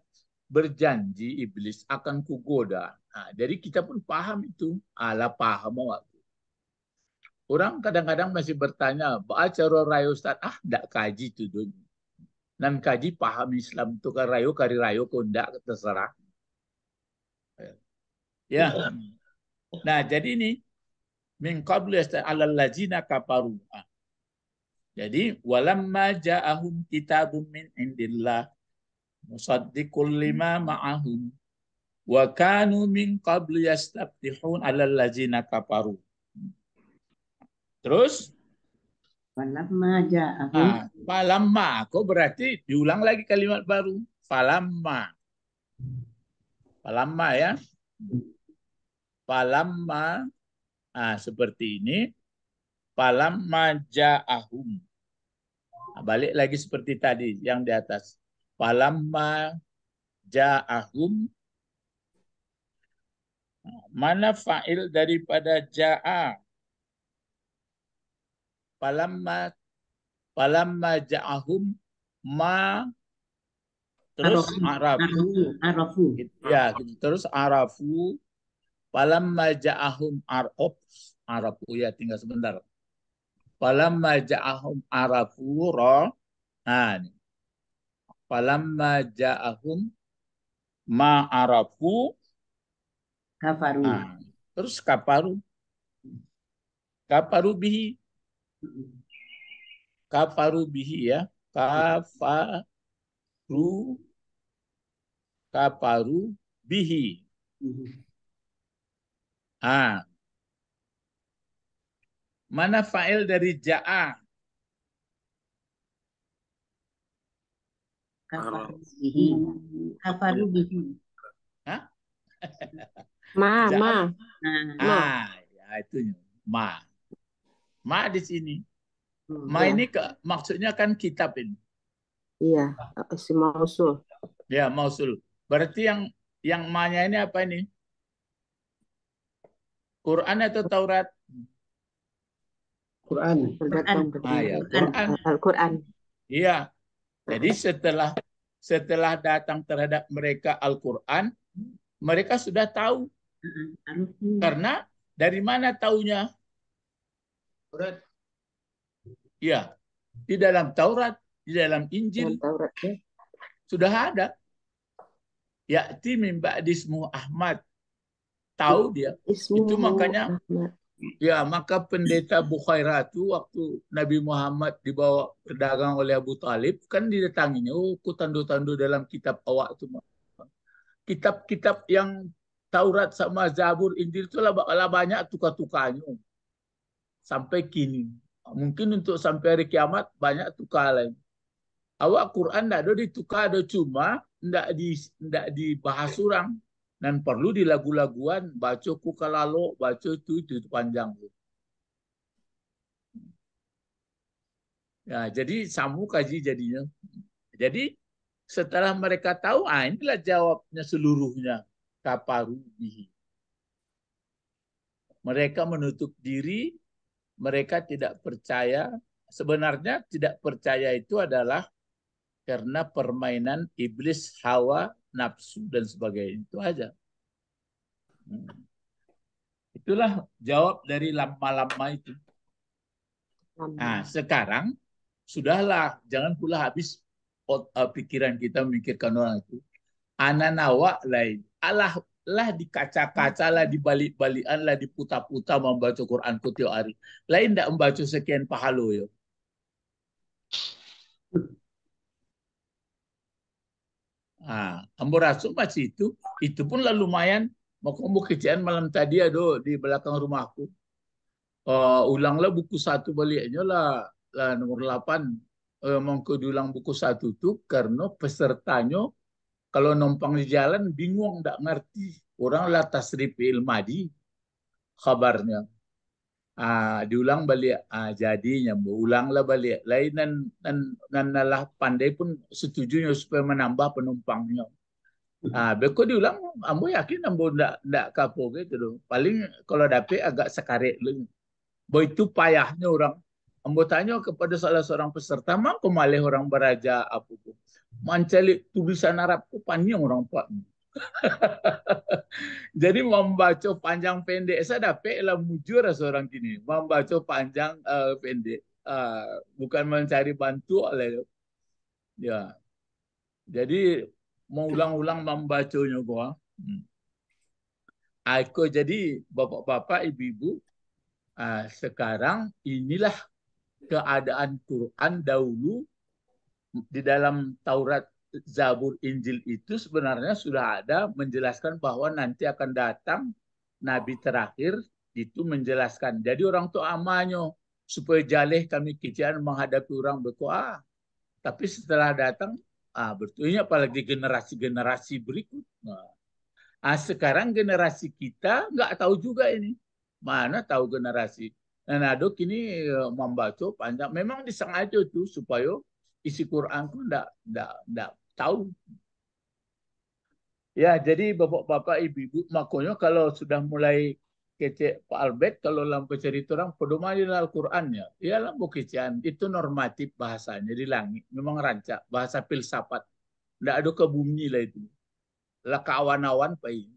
S1: berjanji iblis akan kugoda. Nah, jadi kita pun paham itu. Ala paham waktu. Orang kadang-kadang masih bertanya, baca rayu Ustaz, ah enggak kaji itu dun. Nan kaji paham Islam itu kan rayu kari rayu kok enggak terserah. Ya. Nah, jadi ini min qablu alal ladzina kafaru. Ah. Jadi walamma ja'ahum kitabun min indillah musaddiqul lima ma'ahum wa kanu min qablu yastaftihun alal ladzina kafaru. Terus
S5: Falamma ja'ahum
S1: ah, falamma kok berarti diulang lagi kalimat baru. Falamma. Falamma ya. Falamma ah seperti ini. Falamma ja'ahum. Nah, balik lagi seperti tadi yang di atas. Falamma ja'ahum mana fa'il daripada ja'a? Falamma falamma ja'ahum ma terus arafu
S5: arafu.
S1: ya gitu. terus arafu falamma ja'ahum arab arafu ya tinggal sebentar falamma ja'ahum arafu ra nah ini. Falamma ja'ahum ma arafu.
S5: Kafaru.
S1: nah, terus kaparu kaparu bihi. Kafaru bihi ya. Kafaru. Kafaru bihi. Ah. Mana fa'il dari ja'a
S5: Kafaru bihi. Kafaru bihi.
S2: Ma,
S1: Jangan.
S2: ma. Ma.
S1: ah ya itu ma Ma di sini.
S2: Hmm,
S1: Ma
S2: ya.
S1: ini ke, maksudnya kan kitab ini.
S2: Iya, isim mausul.
S1: Ya, mausul. Berarti yang yang ma-nya ini apa ini? Quran atau Taurat?
S3: Quran.
S2: Tergantung
S1: Ah, ya, Quran.
S2: Al-Quran.
S1: Iya. Jadi setelah setelah datang terhadap mereka Al-Quran, mereka sudah tahu. Karena dari mana taunya?
S3: Quran.
S1: Ya, di dalam Taurat, di dalam Injil
S2: Taurat ya.
S1: sudah ada. Ya'ti min ba'dismu Ahmad. Tahu dia. Itu makanya-
S2: Ahmad.
S1: Ya, maka pendeta Bukhairah itu waktu Nabi Muhammad dibawa berdagang oleh Abu Talib, kan didatanginya, oh, ku tandu-tandu dalam kitab awak itu. Kitab-kitab yang Taurat sama Zabur, Injil itu lah, banyak tukar-tukarnya. Sampai kini. Mungkin untuk sampai hari kiamat banyak tukar lain. Awak Quran tidak ada ditukar, ada cuma tidak tidak dibahas orang dan perlu di lagu-laguan baca ku kalalo baca itu itu, itu panjang. Ya jadi samu kaji jadinya. Jadi setelah mereka tahu ah inilah jawabnya seluruhnya kaparu bihi. Mereka menutup diri mereka tidak percaya. Sebenarnya tidak percaya itu adalah karena permainan iblis hawa nafsu dan sebagainya itu aja. Hmm. Itulah jawab dari lama-lama itu. Nah, sekarang sudahlah, jangan pula habis pikiran kita memikirkan orang itu. Ananawa lain. Allah lah di kaca-kaca lah, di balik-balikan lah, diputar-putar membaca Quran ku tiap hari. Lain tidak membaca sekian pahalo ya. Ah, ambo rasuk masih itu, itu pun lah lumayan. Mau kamu kejadian malam tadi ada di belakang rumahku. Uh, ulanglah buku satu baliknya lah, lah nomor 8. Uh, mau diulang buku satu tuh karena pesertanya kalau numpang di jalan bingung tak ngerti. Orang lah tasrif ilmadi kabarnya. Ah, diulang balik. Ah, jadinya beulanglah balik. Lain dan dan dan nalah pandai pun setuju supaya menambah penumpangnya. Ah beko diulang ambo yakin ambo ndak ndak kapo gitu loh paling kalau dapet agak sekaret lu Bo itu payahnya orang. Ambo tanya kepada salah seorang peserta mang kemalih orang beraja apa pun? Mancali tulisan Arabku panjang orang pak Jadi membaca panjang pendek. Saya dapat lah mujur seorang kini membaca panjang uh, pendek. Uh, bukan mencari bantu oleh ya. Jadi mau ulang-ulang membacanya gua. Hmm. aku jadi bapak-bapak ibu-ibu uh, sekarang inilah keadaan Quran dahulu di dalam Taurat Zabur Injil itu sebenarnya sudah ada menjelaskan bahwa nanti akan datang nabi terakhir itu menjelaskan. Jadi orang tua amanyo supaya jaleh kami kijian menghadapi orang berkuah. Tapi setelah datang, ah betulnya apalagi generasi-generasi berikut. Nah, ah, sekarang generasi kita nggak tahu juga ini. Mana tahu generasi. Dan aduk ini membaca panjang. Memang disengaja tuh supaya isi Quran ku ndak ndak ndak tahu. Ya, jadi bapak-bapak, ibu-ibu, makanya kalau sudah mulai kece Pak Albert, kalau lampu cerita orang, pedoman di Al-Quran ya, ya lampu kecean, itu normatif bahasanya di langit, memang rancak, bahasa filsafat. Tidak ada ke bumi lah itu. Lah kawan-awan pai.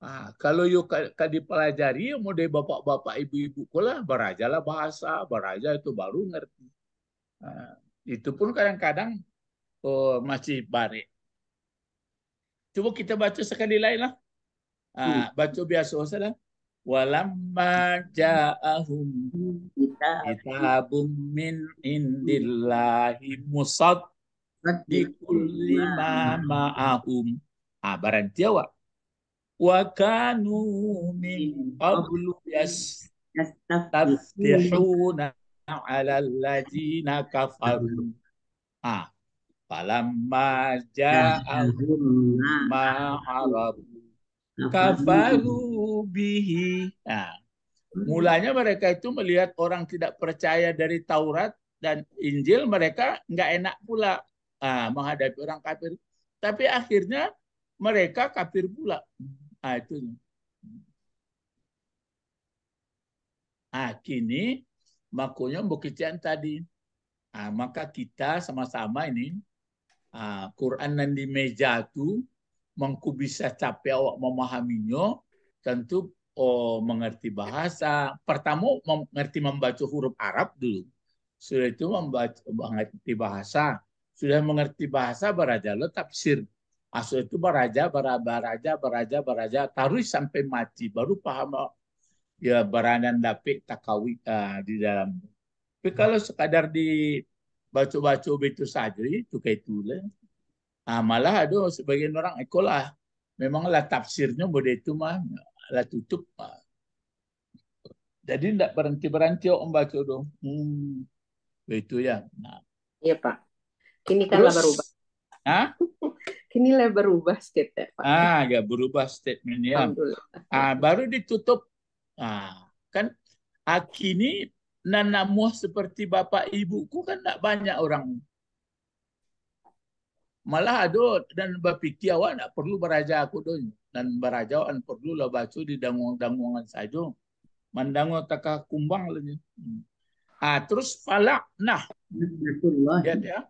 S1: Ah, kalau yuk dipelajari, mau dari bapak-bapak, ibu-ibu, lah berajalah bahasa, beraja itu baru ngerti. Nah, itu pun kadang-kadang oh, masih bare. Coba kita baca sekali lain lah. Ah, baca biasa saja. Walamma ja'ahum kitabun min indillahi musaddiqul lima ma'ahum. Ah, barang Jawa. Wa kanu min qablu yastafihuna ala alladzina kafaru. Ah, falamma ja'ahum ma arabu kafaru bihi. Nah, Mulanya mereka itu melihat orang tidak percaya dari Taurat dan Injil, mereka nggak enak pula ah, menghadapi orang kafir. Tapi akhirnya mereka kafir pula. Ah, itu. Ah, kini makanya bukitian tadi. Ah, maka kita sama-sama ini ah, Quran yang di meja itu mengku bisa capek awak memahaminya tentu oh mengerti bahasa. Pertama mengerti membaca huruf Arab dulu. Sudah itu membaca mengerti bahasa. Sudah mengerti bahasa beraja lo tafsir. Asal itu beraja, baraja, beraja, beraja, taruh sampai mati baru paham ya baranan dapik takawi uh, di dalam. Tapi kalau sekadar di baca-baca itu saja itu kayak itu lah. Nah, malah ada sebagian orang ekolah memanglah tafsirnya boleh itu mah lah tutup. Jadi tidak berhenti berhenti om baca dong. Hmm, itu ya. Nah.
S2: Iya pak. Kini kan lah berubah.
S1: Hah?
S2: Kini lah berubah statement pak.
S1: Ah, ya berubah statement ya. Ah, baru ditutup. Ah, kan ah, kini nanamuh seperti bapak ibuku kan tidak banyak orang. Malah ada dan berpikir awak tidak perlu beraja aku dong dan berajauan perlu lah baca di dangungan-dangungan saja. Mandango taka kumbang lagi. Ah terus falak nah. Lihat ya.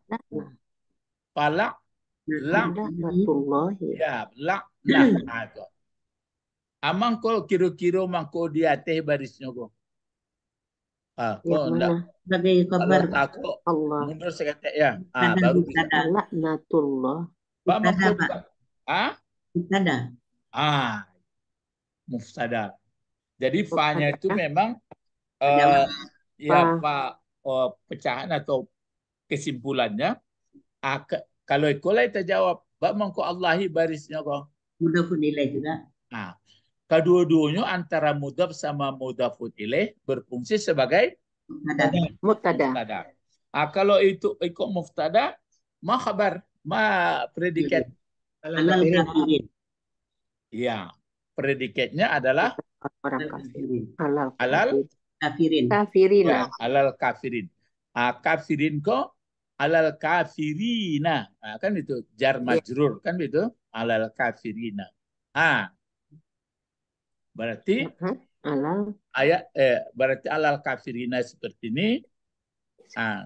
S1: Falak lak ya lak nah. Amang ko kira-kira mangko di atas barisnya ko. Ah, kok enggak.
S5: Sebagai kabar.
S1: Aku
S2: Allah.
S1: mundur sekata ya. Ah, baru bisa.
S2: Laknatullah.
S1: Pak Mahfud. Ah?
S5: Ada.
S1: Ah, muftada. Jadi fa-nya itu memang uh, ya pak uh, pecahan atau kesimpulannya. Ah, ke, kalau ikolah kita jawab, bak mengko Allahi barisnya kok.
S5: Mudafun ilaih juga.
S1: Nah, kedua-duanya antara mudaf sama mudafun ilaih berfungsi sebagai
S2: mubtada.
S1: muftada. Ah, kalau itu ikut muftada, ma khabar, ma predikat.
S5: Alal kafirin.
S1: Ya, predikatnya adalah
S2: orang kafir. Alal
S1: alal
S5: kafirin.
S2: Kafirin.
S1: ya, alal kafirin. Ah, kafirin kok alal kafirina. Ah, kan itu jar majrur kan itu alal kafirina. Ah. Berarti
S2: alal
S1: ayat eh berarti alal kafirina seperti ini. Ah,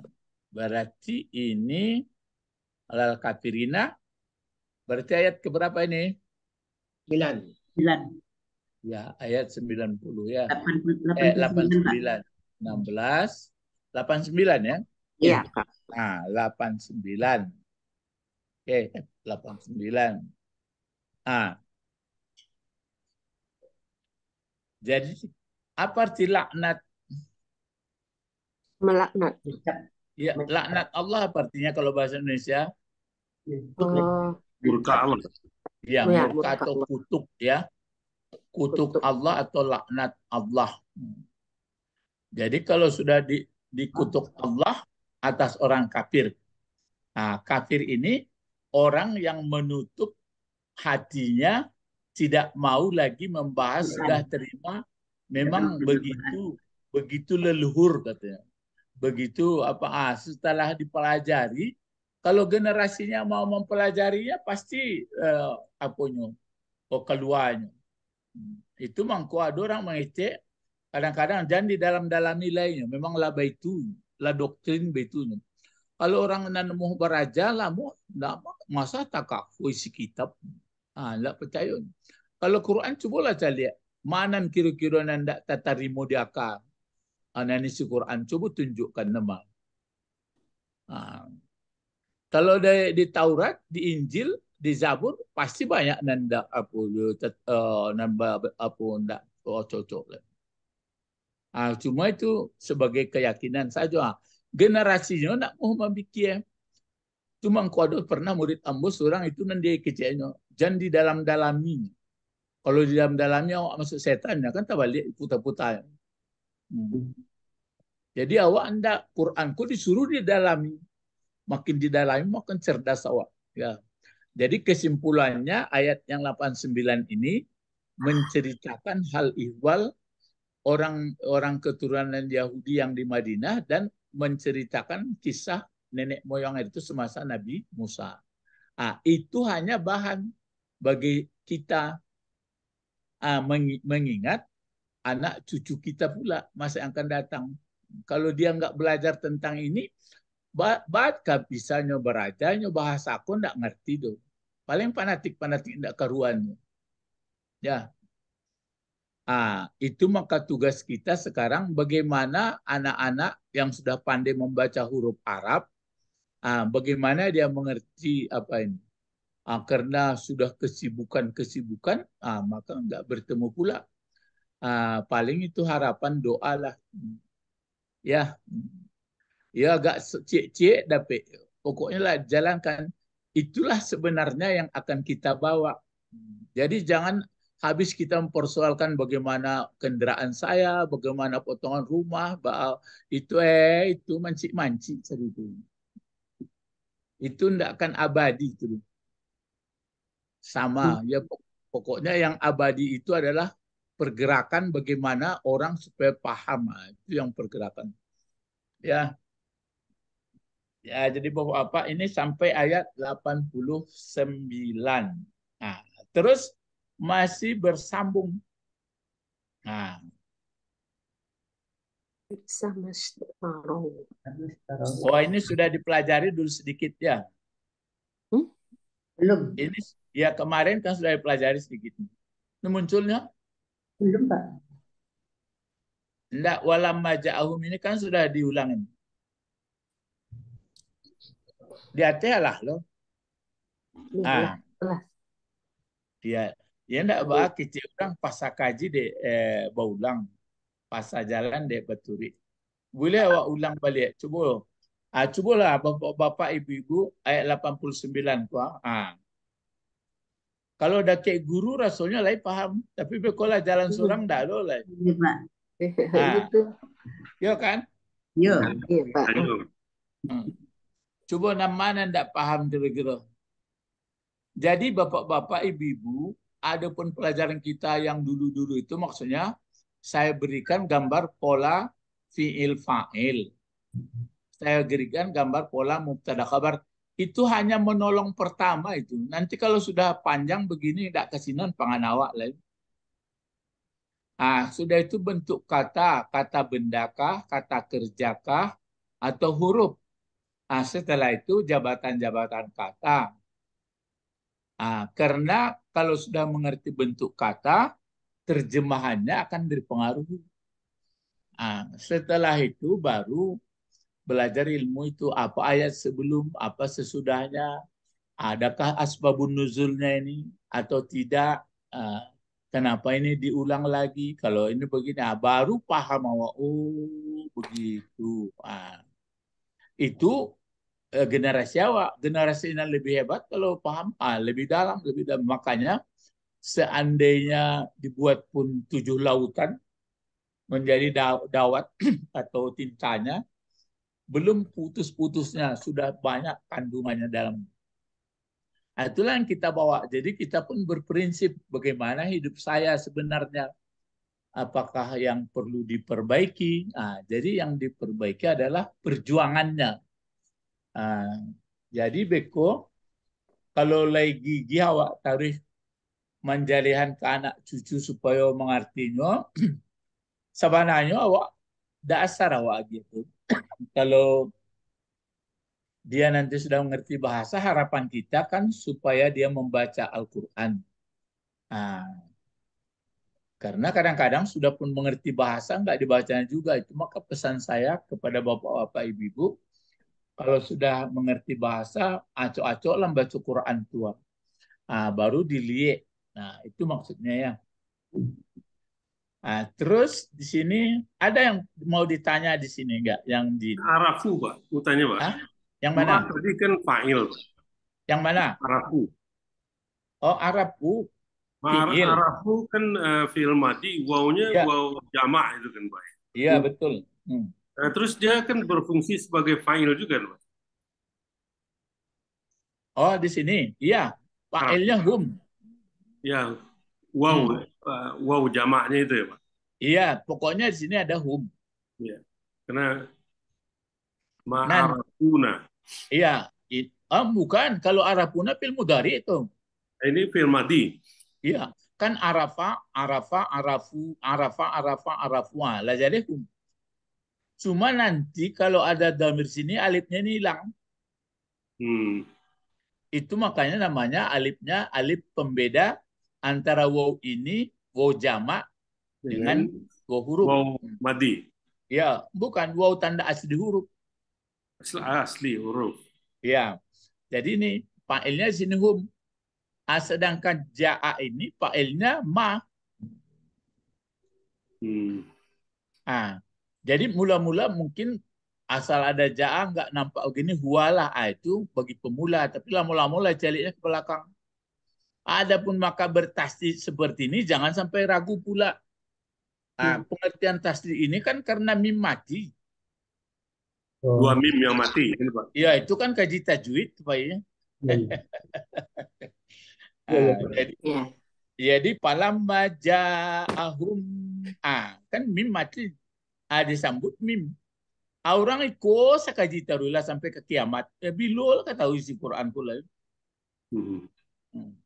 S1: berarti ini alal kafirina berarti ayat keberapa ini?
S3: Sembilan.
S5: Sembilan.
S1: Ya, ayat 90 ya.
S5: 89.
S1: Eh, 89. 16. 89 ya.
S2: Iya, Kak.
S1: Nah, 89. Oke, 89. Ah. Jadi apa arti laknat?
S2: Melaknat.
S1: Ya, laknat Allah apa artinya kalau bahasa Indonesia?
S2: Oh,
S4: Murka Allah.
S1: Ya,
S2: Ya,
S1: murka atau kutuk ya. Kutuk
S2: Kutuk.
S1: Allah atau laknat Allah. Jadi kalau sudah di, dikutuk Allah atas orang kafir. Nah, kafir ini orang yang menutup hatinya tidak mau lagi membahas sudah terima memang begitu begitu leluhur katanya. Begitu apa ah, setelah dipelajari kalau generasinya mau mempelajarinya pasti eh, apanya oh keluarnya. Itu mangko ada orang mengecek kadang-kadang jangan di dalam-dalam nilainya memang laba itu lah doktrin beitunya. Kalau orang nan mau beraja lah mau masa tak isi kitab. Ah, ndak percaya. Kalau Quran cobalah saya lihat mana kira-kira nanda tatarimo di akal. Anak si Quran coba tunjukkan nama. Ah. Kalau di, di Taurat, di Injil, di Zabur pasti banyak nanda apa uh, nambah apa ndak oh, cocok lah. Ah, cuma itu sebagai keyakinan saja. Generasinya nak mau memikir. Cuma kau ada pernah murid ambus orang itu nanti kecilnya. Jangan di dalam-dalami. Kalau di dalam-dalamnya awak masuk setan, kan tak balik putar-putar. Hmm. Jadi awak anda Quranku disuruh didalami. Makin didalami makin cerdas awak. Ya. Jadi kesimpulannya ayat yang 89 ini menceritakan hal ihwal orang-orang keturunan Yahudi yang di Madinah dan menceritakan kisah nenek moyang itu semasa Nabi Musa. Ah, itu hanya bahan bagi kita ah, mengingat anak cucu kita pula masa yang akan datang. Kalau dia nggak belajar tentang ini, bat raja, nyoba bahasa aku nggak ngerti tuh. Paling fanatik-fanatik nggak karuan. Ya, Ah, itu maka tugas kita sekarang bagaimana anak-anak yang sudah pandai membaca huruf Arab, ah, bagaimana dia mengerti apa ini? Ah, karena sudah kesibukan-kesibukan, ah, maka enggak bertemu pula. Ah, paling itu harapan doa lah. Ya, ya agak cek-cek tapi pokoknya lah jalankan. Itulah sebenarnya yang akan kita bawa. Jadi jangan habis kita mempersoalkan bagaimana kendaraan saya, bagaimana potongan rumah, itu eh itu mancik-mancik. Itu tidak akan abadi itu. Sama hmm. ya pokoknya yang abadi itu adalah pergerakan bagaimana orang supaya paham. Nah, itu yang pergerakan. Ya. Ya, jadi bahwa apa ini sampai ayat 89. Nah, terus masih bersambung. Nah. Oh ini sudah dipelajari dulu sedikit ya.
S5: Belum.
S1: Ini ya kemarin kan sudah dipelajari sedikit. Ini munculnya?
S5: Belum pak.
S1: Enggak, walam maja'ahum ini kan sudah diulangin. Di lah loh. Ah. Dia Ya ndak bah kecil orang pasal kaji de eh, baulang pasal jalan de beturi. Boleh awak ulang balik. Cuba. Ah cubalah bapak-bapak ibu-ibu ayat 89 tu ah. Kalau dah cek guru rasanya lain faham. Tapi bekolah jalan hmm. seorang dah lo lah. Ya, Pak. Ya kan?
S5: Ya. Ya, Pak.
S1: Hmm. Cuba nama mana ndak faham kira-kira. Jadi bapak-bapak ibu-ibu adapun pelajaran kita yang dulu-dulu itu maksudnya saya berikan gambar pola fiil fa'il. Saya berikan gambar pola mubtada khabar. Itu hanya menolong pertama itu. Nanti kalau sudah panjang begini tidak kesinan panganawak lain. Ah, sudah itu bentuk kata, kata bendakah, kata kerjakah, atau huruf. Ah, setelah itu jabatan-jabatan kata. Ah, karena kalau sudah mengerti bentuk kata, terjemahannya akan berpengaruh. Nah, setelah itu baru belajar ilmu itu apa ayat sebelum, apa sesudahnya, adakah asbabun nuzulnya ini atau tidak, ah, kenapa ini diulang lagi, kalau ini begini, ah, baru paham bahwa oh begitu. Ah, itu Eh, generasi awak. Generasi ini lebih hebat kalau paham, ah, lebih dalam, lebih dalam. Makanya seandainya dibuat pun tujuh lautan menjadi dawat atau tintanya, belum putus-putusnya, sudah banyak kandungannya dalam. Nah, itulah yang kita bawa. Jadi kita pun berprinsip bagaimana hidup saya sebenarnya. Apakah yang perlu diperbaiki? Nah, jadi yang diperbaiki adalah perjuangannya Uh, jadi beko kalau lagi gigi awak tarik menjalihan ke anak cucu supaya mengertinya sebenarnya awak dasar awak gitu. Kalau dia nanti sudah mengerti bahasa, harapan kita kan supaya dia membaca Al-Quran. Nah, karena kadang-kadang sudah pun mengerti bahasa, nggak dibacanya juga. Itu maka pesan saya kepada bapak-bapak, ibu-ibu, kalau sudah mengerti bahasa, acok-acok lah baca Quran tua. Nah, baru dilihat. Nah, itu maksudnya ya. Nah, terus di sini ada yang mau ditanya di sini enggak? Yang di
S4: Arafu, Pak. Mau tanya, Pak.
S1: Hah? Yang mana?
S4: Mas, tadi kan fa'il.
S1: Yang mana?
S4: Arafu.
S1: Oh, Arafu.
S4: Fi'il. Arafu kan uh, fi'il madi, wawnya ya. waw jamak itu kan, Pak.
S1: Iya, betul. Hmm.
S4: Nah, terus dia kan berfungsi sebagai file juga, Pak.
S1: Oh, di sini. Iya, filenya hum.
S4: Ya, wow, hmm. Uh, wow jamaknya itu ya, Pak.
S1: Iya, pokoknya di sini ada hum.
S4: Iya. Karena ma'arafuna.
S1: Iya, oh, bukan kalau arafuna fil mudari itu.
S4: Ini fil madi.
S1: Iya, kan arafa, arafa, arafu, arafa, arafa, arafwa. Lah jadi hum. Cuma nanti kalau ada damir sini alifnya ini hilang.
S4: Hmm.
S1: Itu makanya namanya alifnya alif pembeda antara waw ini waw jamak dengan waw huruf.
S4: Waw madi.
S1: Ya, bukan waw tanda asli huruf.
S4: Asli, asli huruf.
S1: Ya. Jadi ini fa'ilnya sini hum. Ah, sedangkan ja'a ini fa'ilnya ma.
S4: Hmm.
S1: Ah, jadi mula-mula mungkin asal ada ja'a nggak nampak begini huwalah ah, itu bagi pemula tapi lama-lama lah celiknya ke belakang. Adapun maka bertasdi seperti ini jangan sampai ragu pula. Nah, pengertian tasdi ini kan karena mim mati.
S4: Dua mim yang mati, ini Pak.
S1: Ya, itu kan kaji tajwid, Pak ya. ah, jadi ya. jadi palam maja'ahum ah kan mim mati ah disambut mim ah, orang iko sakaji tarulah sampai ke kiamat ya bilul kata isi Quran pula hmm. hmm.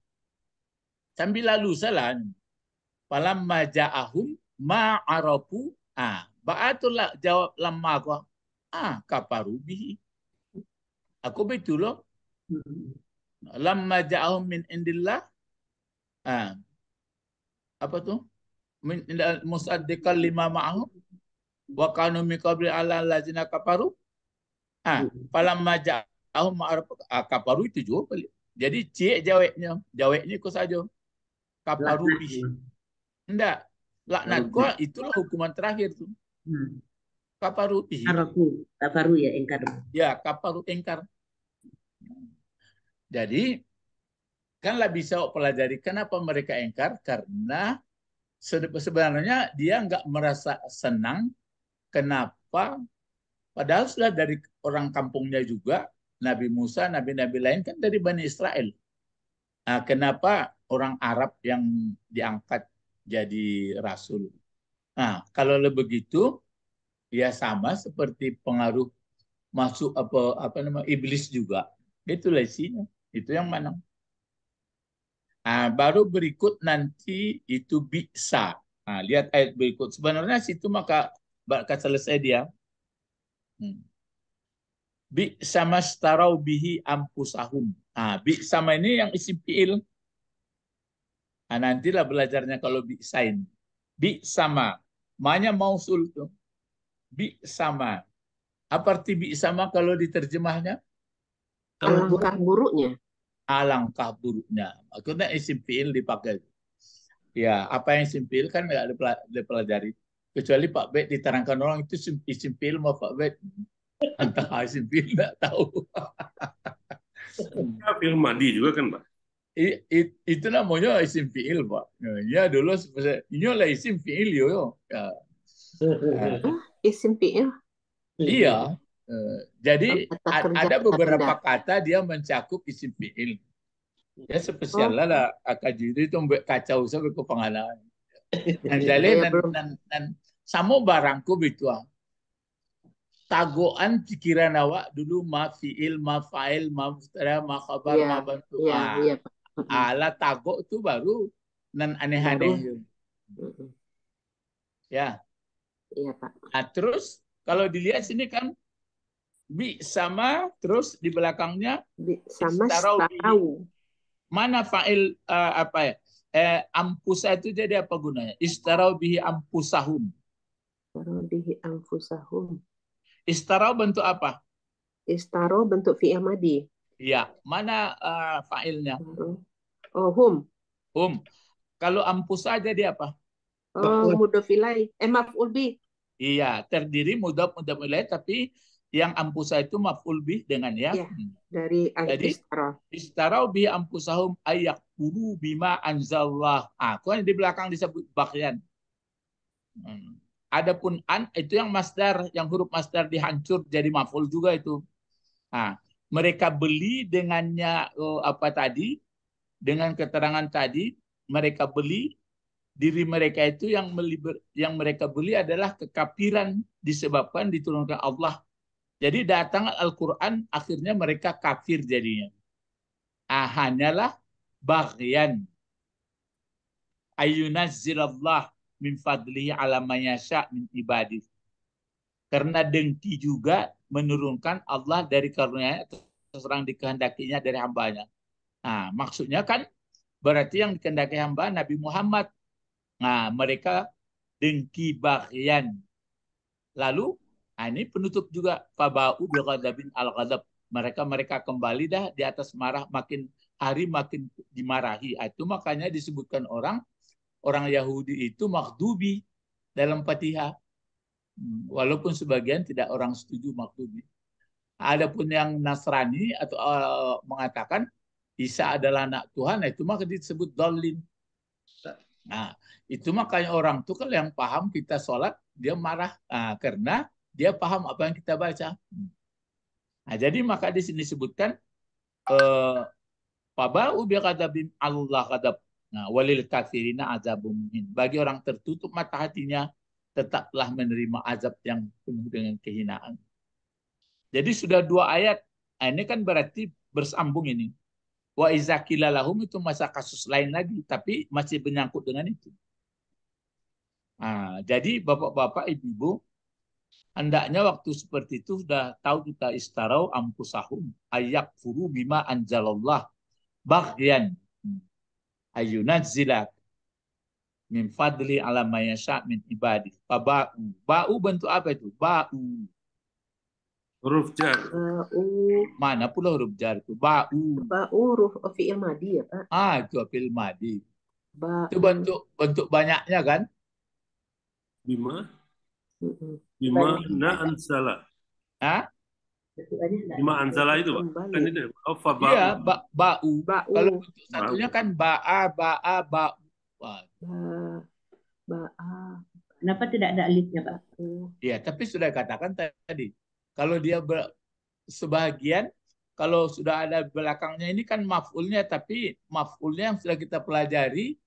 S1: Sambil lalu salan palam maja'ahum ma'arafu ah ba'atullah jawab lama aku ah kaparu bihi. Aku betul lamma ja'ahum min indillah ah apa tuh min musaddiqan lima ma'ahum wa kanu min ala allazina kafaru ah falamma ja'ahum ah, kafaru itu juga jadi cik jawabnya jawabnya kok saja kafaru bihi enggak. Laknat kau itulah hukuman terakhir tuh. Hmm. kafaru
S5: kafaru ya engkar
S1: ya kafaru engkar jadi kanlah bisa pelajari kenapa mereka engkar karena sebenarnya dia nggak merasa senang. Kenapa? Padahal sudah dari orang kampungnya juga Nabi Musa, nabi-nabi lain kan dari Bani Israel. Nah, kenapa orang Arab yang diangkat jadi rasul? Nah, kalau begitu ya sama seperti pengaruh masuk apa apa nama iblis juga. Itulah isinya. Itu yang mana? Nah, baru berikut nanti itu bisa. Nah, lihat ayat berikut. Sebenarnya situ maka bakal selesai dia. Hmm. Bi sama starau bihi ampusahum. Nah, bi sama ini yang isi fiil. Nah, nantilah belajarnya kalau bi sain. Bi sama. Manya mausul tuh. Bi sama. Apa arti bi sama kalau diterjemahnya?
S2: Alangkah buruknya.
S1: Alangkah buruknya. Maksudnya isim fiil dipakai. Ya, apa yang isim fiil kan nggak dipelajari. Kecuali Pak Bet diterangkan orang itu isim fiil mau Pak Bet. Entah isim fiil nggak tahu.
S4: Film mandi juga kan Pak?
S1: It, it, itu namanya isim fiil Pak. Ya dulu ini lah isim fiil yo. Ya.
S2: Isim fiil?
S1: Iya. Eh, jadi ada beberapa kata dia mencakup isim fiil. Ya spesial oh. lah akajiri itu mbak kacau sampai ke pengalaman. Dan jadi dan, dan, dan sama barangku itu ah. Tagoan pikiran awak dulu ma fiil, ma fa'il, ma mustara, ma khabar, ya, ma bantu. Ya, ah. Ya, Ala tago itu baru nan aneh-aneh. Ya.
S2: Iya, Pak.
S1: Nah, terus kalau dilihat sini kan bi sama terus di belakangnya
S2: bi sama starau.
S1: Mana fa'il uh, apa ya? Eh, ampusa itu jadi apa gunanya? Istarau bihi ampusahum.
S2: Istarau bihi ampusahum.
S1: Istarau bentuk apa?
S2: Istarau bentuk fi'il madi.
S1: Iya, mana uh, fa'ilnya?
S2: Oh, hum.
S1: Hum. Kalau ampusa jadi apa?
S2: Oh, mudofilai. Eh, maf'ul bi.
S1: Iya, terdiri mudaf mudaf tapi yang ampusa itu maf'ul bih dengan ya. ya
S2: dari Jadi, istara.
S1: Istara bi ampusahum ayak buru bima anzallah. Ah, kan di belakang disebut bagian. Hmm. Adapun an itu yang masdar, yang huruf masdar dihancur jadi maf'ul juga itu. Ah, mereka beli dengannya oh, apa tadi? Dengan keterangan tadi, mereka beli diri mereka itu yang meliber, yang mereka beli adalah kekafiran disebabkan diturunkan Allah. Jadi datang Al-Quran akhirnya mereka kafir jadinya. Ah, hanyalah bagian ayunazzilallah min fadlihi ala mayasya min ibadih. Karena dengki juga menurunkan Allah dari karunia seserang dikehendakinya dari hambanya. Nah, maksudnya kan berarti yang dikehendaki hamba Nabi Muhammad Nah, mereka dengki bagian. Lalu, nah ini penutup juga fabau bin al ghadab. Mereka mereka kembali dah di atas marah makin hari makin dimarahi. Ah, itu makanya disebutkan orang orang Yahudi itu makdubi dalam Fatihah. Hmm, walaupun sebagian tidak orang setuju makdubi. Adapun yang Nasrani atau uh, mengatakan Isa adalah anak Tuhan, itu maka disebut dolin. Nah, itu makanya orang tuh kalau yang paham kita sholat, dia marah nah, karena dia paham apa yang kita baca. Nah, jadi maka di sini disebutkan eh, Pabau bi kadabin Allah kadab. Nah, walil kafirina azabum Bagi orang tertutup mata hatinya, tetaplah menerima azab yang penuh dengan kehinaan. Jadi sudah dua ayat. Nah, ini kan berarti bersambung ini. Wa izakilalahum itu masa kasus lain lagi, tapi masih menyangkut dengan itu. Nah, jadi bapak-bapak, ibu-ibu, hendaknya waktu seperti itu sudah tahu kita istarau ampusahum ayak furu bima anjalallah bagian ayunat min fadli ala mayasya min ibadi. Ba'u. Ba'u bentuk apa itu? Ba'u.
S4: Huruf jar.
S2: Ba'u.
S1: Mana pula huruf jar itu? Ba'u.
S2: Ba'u huruf fi'il madi ya, Pak?
S1: Ah, itu fi'il madi.
S2: Ba'u.
S1: Itu bentuk bentuk banyaknya kan?
S4: Bima. Bima na ansala.
S1: Hah?
S4: Bima ansala itu, Pak. Kan itu. Oh, fa ba'u.
S1: Iya, ba ba'u.
S2: Ba'u.
S1: Kalau bentuk satunya kan ba'a, ba'a, ba'u. Wah,
S2: Ba, ba'a.
S5: Kenapa tidak ada alifnya, Pak?
S1: Iya, tapi sudah katakan tadi. Kalau dia ber, sebagian kalau sudah ada belakangnya ini kan maf'ulnya tapi maf'ulnya yang sudah kita pelajari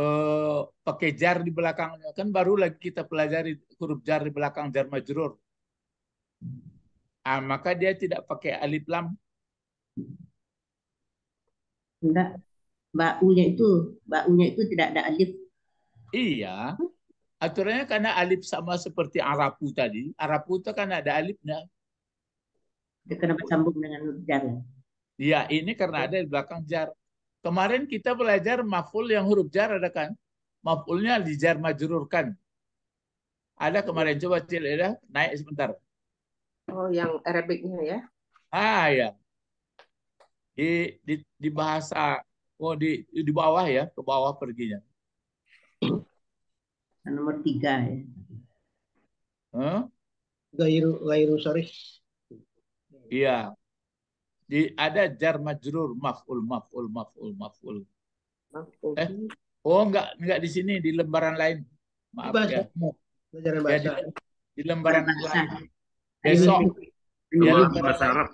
S1: eh, pakai jar di belakangnya kan baru lagi kita pelajari huruf jar di belakang jar majrur. Ah, maka dia tidak pakai alif lam.
S5: Enggak. Baunya itu, baunya itu tidak ada alif.
S1: Iya. Aturannya karena alif sama seperti Arabu tadi. Arabu itu kan ada alifnya.
S5: Itu kenapa sambung dengan jar?
S1: Iya, ini karena ada di belakang jar. Kemarin kita belajar maf'ul yang huruf jar ada kan? Maf'ulnya di jar majrur kan? Ada kemarin coba Cil ya, naik sebentar.
S2: Oh, yang Arabiknya ya?
S1: Ah ya. Di, di, di bahasa oh di di bawah ya, ke bawah perginya.
S5: Nomor tiga ya.
S1: Huh?
S3: Gairu gairu sorry.
S1: Iya. Di ada jar majrur maf'ul maf'ul maf'ul maf'ul.
S2: Maf'ul.
S1: Eh, Oh enggak enggak di sini di lembaran lain. Maaf
S3: Bahasa.
S1: ya.
S3: Pelajaran
S1: Ya,
S3: bahasa.
S1: di, di lembaran
S5: Bahasa.
S1: lain. Besok Ya,
S4: bahasa. Arab.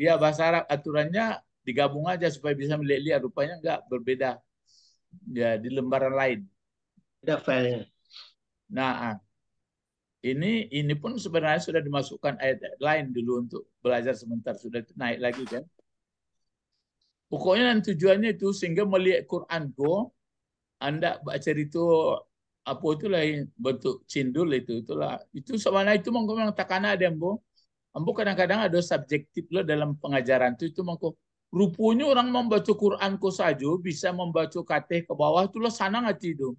S1: Iya bahasa Arab aturannya digabung aja supaya bisa melihat-lihat rupanya enggak berbeda. Ya di lembaran lain.
S3: Ada filenya.
S1: Nah, ah. ini ini pun sebenarnya sudah dimasukkan ayat lain dulu untuk belajar sebentar sudah naik lagi kan. Pokoknya dan tujuannya itu sehingga melihat Quran ko anda baca itu apa itulah yang bentuk cindul itu itulah itu sebenarnya itu mongko yang takana ada ambo ambo kadang-kadang ada subjektif loh dalam pengajaran itu itu mongko rupanya orang membaca Quran ko saja bisa membaca kata ke bawah itu loh sana ngati itu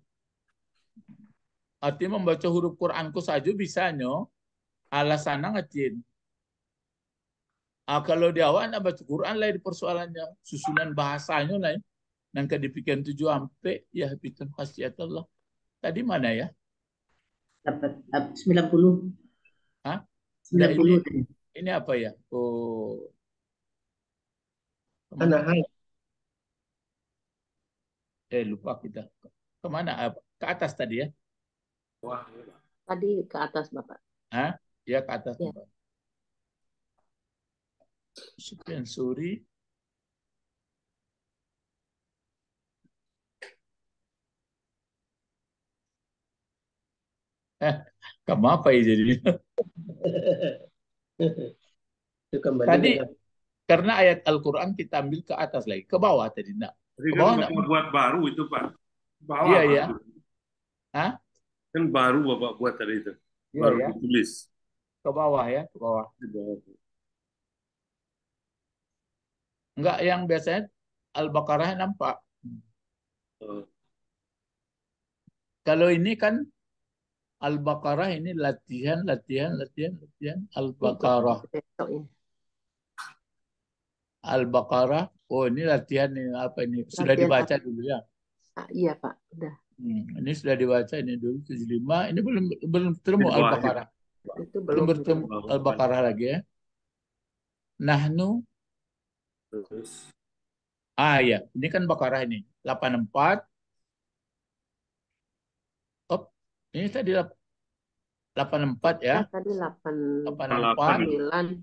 S1: artinya membaca huruf Quran ko saja bisanya alasan ngatin Ah, kalau di awal anda baca Quran lah di persoalannya. Susunan bahasanya lah yang kedipikirkan tujuh sampai ya habitan khasiat Allah. Tadi mana ya?
S5: Dapat eh, 90.
S1: Hah?
S5: 90.
S1: ini apa ya? Oh.
S3: Ke
S1: mana
S3: hai.
S1: eh lupa kita. Ke mana Ah, ke atas tadi ya
S2: Tadi ke atas, Bapak.
S1: Hah? ya ke atas
S2: Ya.
S1: Pak. Sufyan Suri Kamu apa ya jadi? tadi karena ayat Al-Quran kita ambil ke atas lagi, ke bawah tadi enggak.
S4: Ke bawah kan Bapak buat baru itu Pak.
S1: Bawah iya, iya. Hah?
S4: Kan baru Bapak buat tadi itu. Iya, baru ya. ditulis.
S1: Ke bawah ya, ke bawah. Ke bawah. Enggak yang biasanya Al-Baqarah nampak. Uh. Kalau ini kan Al-Baqarah ini latihan, latihan, latihan, latihan. Al-Baqarah. Al-Baqarah. Oh ini latihan ini apa ini? Sudah latihan dibaca apa? dulu ya?
S2: Ah, iya Pak, udah.
S1: Hmm, ini sudah dibaca ini dulu 75. Ini belum belum ketemu Al-Baqarah. Itu belum, belum bertemu Al-Baqarah lagi ya. Nahnu Terus. Ah ya, ini kan Baqarah ini. 84. Oh, ini tadi 84 ya.
S2: Tadi 8
S1: 84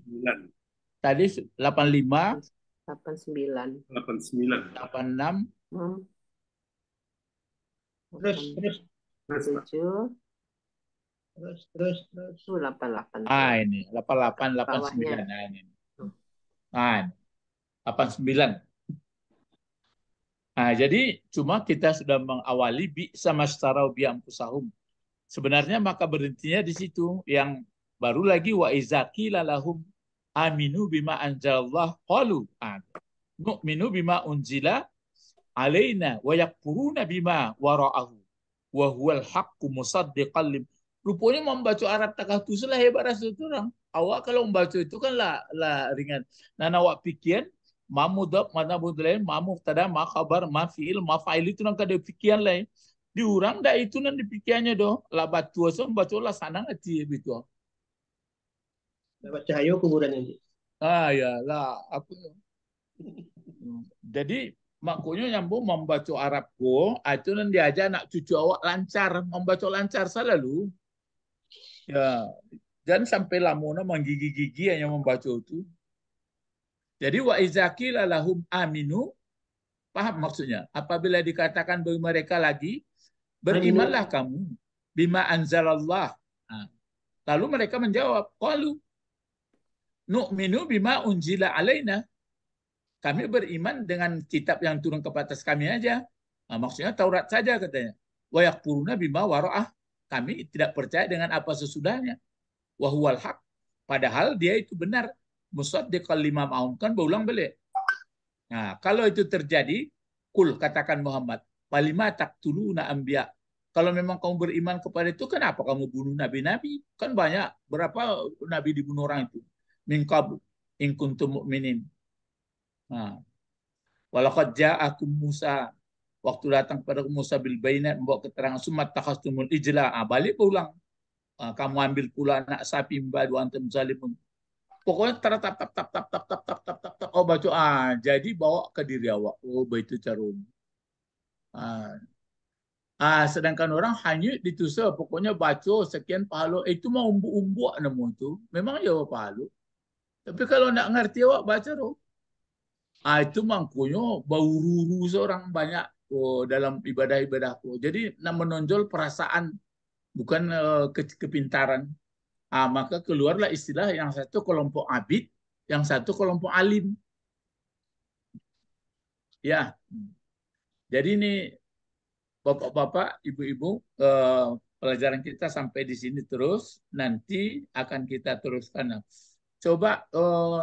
S1: 9. Tadi 85
S2: 89
S4: 89
S1: 86 hmm.
S3: Terus terus.
S2: terus
S3: terus terus terus.
S2: 88
S1: ah ini 88 89 nah ini. Nah 89 Nah, jadi cuma kita sudah mengawali bi sama secara biang pusahum. Sebenarnya maka berhentinya di situ. Yang baru lagi wa izaki lalahum aminu bima anjalallah qalu nu'minu bima unzila alaina wa yakfuruna bima wara'ahu. Wa huwal haqqu musaddiqan rupanya membaca Arab takatuh lah hebat rasa orang. Awak kalau membaca itu kan lah, lah ringan. Nah awak pikir ma mudab mana lain ma mubtada ma khabar ma fiil ma fa'il itu nang kada pikiran lain. Diurang dah itu nang dipikirannya do la batu so baca lah sanang ati gitu
S3: dapat cahaya kuburan ini
S1: ah ya lah aku jadi makanya nyambung membaca Arab ko ah, itu nang diajar nak cucu awak lancar membaca lancar selalu ya dan sampai lamuna menggigi-gigi hanya membaca itu jadi wa izakila lahum aminu paham maksudnya? Apabila dikatakan bagi mereka lagi berimanlah kamu bima anzalallah. Nah, lalu mereka menjawab, qalu nu'minu bima unzila alaina. Kami beriman dengan kitab yang turun ke atas kami aja. Nah, maksudnya Taurat saja katanya. Wa yakfuruna bima wara'ah. Kami tidak percaya dengan apa sesudahnya. Wahuwal haq. Padahal dia itu benar musaddiqal lima maun kan berulang balik. Nah, kalau itu terjadi, kul katakan Muhammad, walima taqtuluna anbiya. Kalau memang kamu beriman kepada itu, kenapa kamu bunuh nabi-nabi? Kan banyak berapa nabi dibunuh orang itu. Min qabl in kuntum mu'minin. Nah. Walaqad ja'akum Musa. Waktu datang kepada Musa bil bayinat membawa keterangan sumat takhastumul ijla. Ah, balik pulang. Ah, kamu ambil pula anak sapi mbadu antum zalimun. Pokoknya tap tap tap tap tap tap tap tap tap tap tap. Oh baca. Ah jadi bawa ke diri awak. Oh itu carum ah. Ah sedangkan orang hanya ditusuk pokoknya baca sekian pahala. Itu mau umbu-umbu nemu itu memang ya pahala. Tapi kalau nak ngerti awak baca roh ah itu mangkunya bau ruru seorang banyak oh, dalam ibadah-ibadahku jadi nak menonjol perasaan bukan uh, kepintaran Ah, maka keluarlah istilah yang satu kelompok abid, yang satu kelompok alim. Ya, jadi ini bapak-bapak, ibu-ibu, eh, pelajaran kita sampai di sini terus. Nanti akan kita teruskan. Coba eh,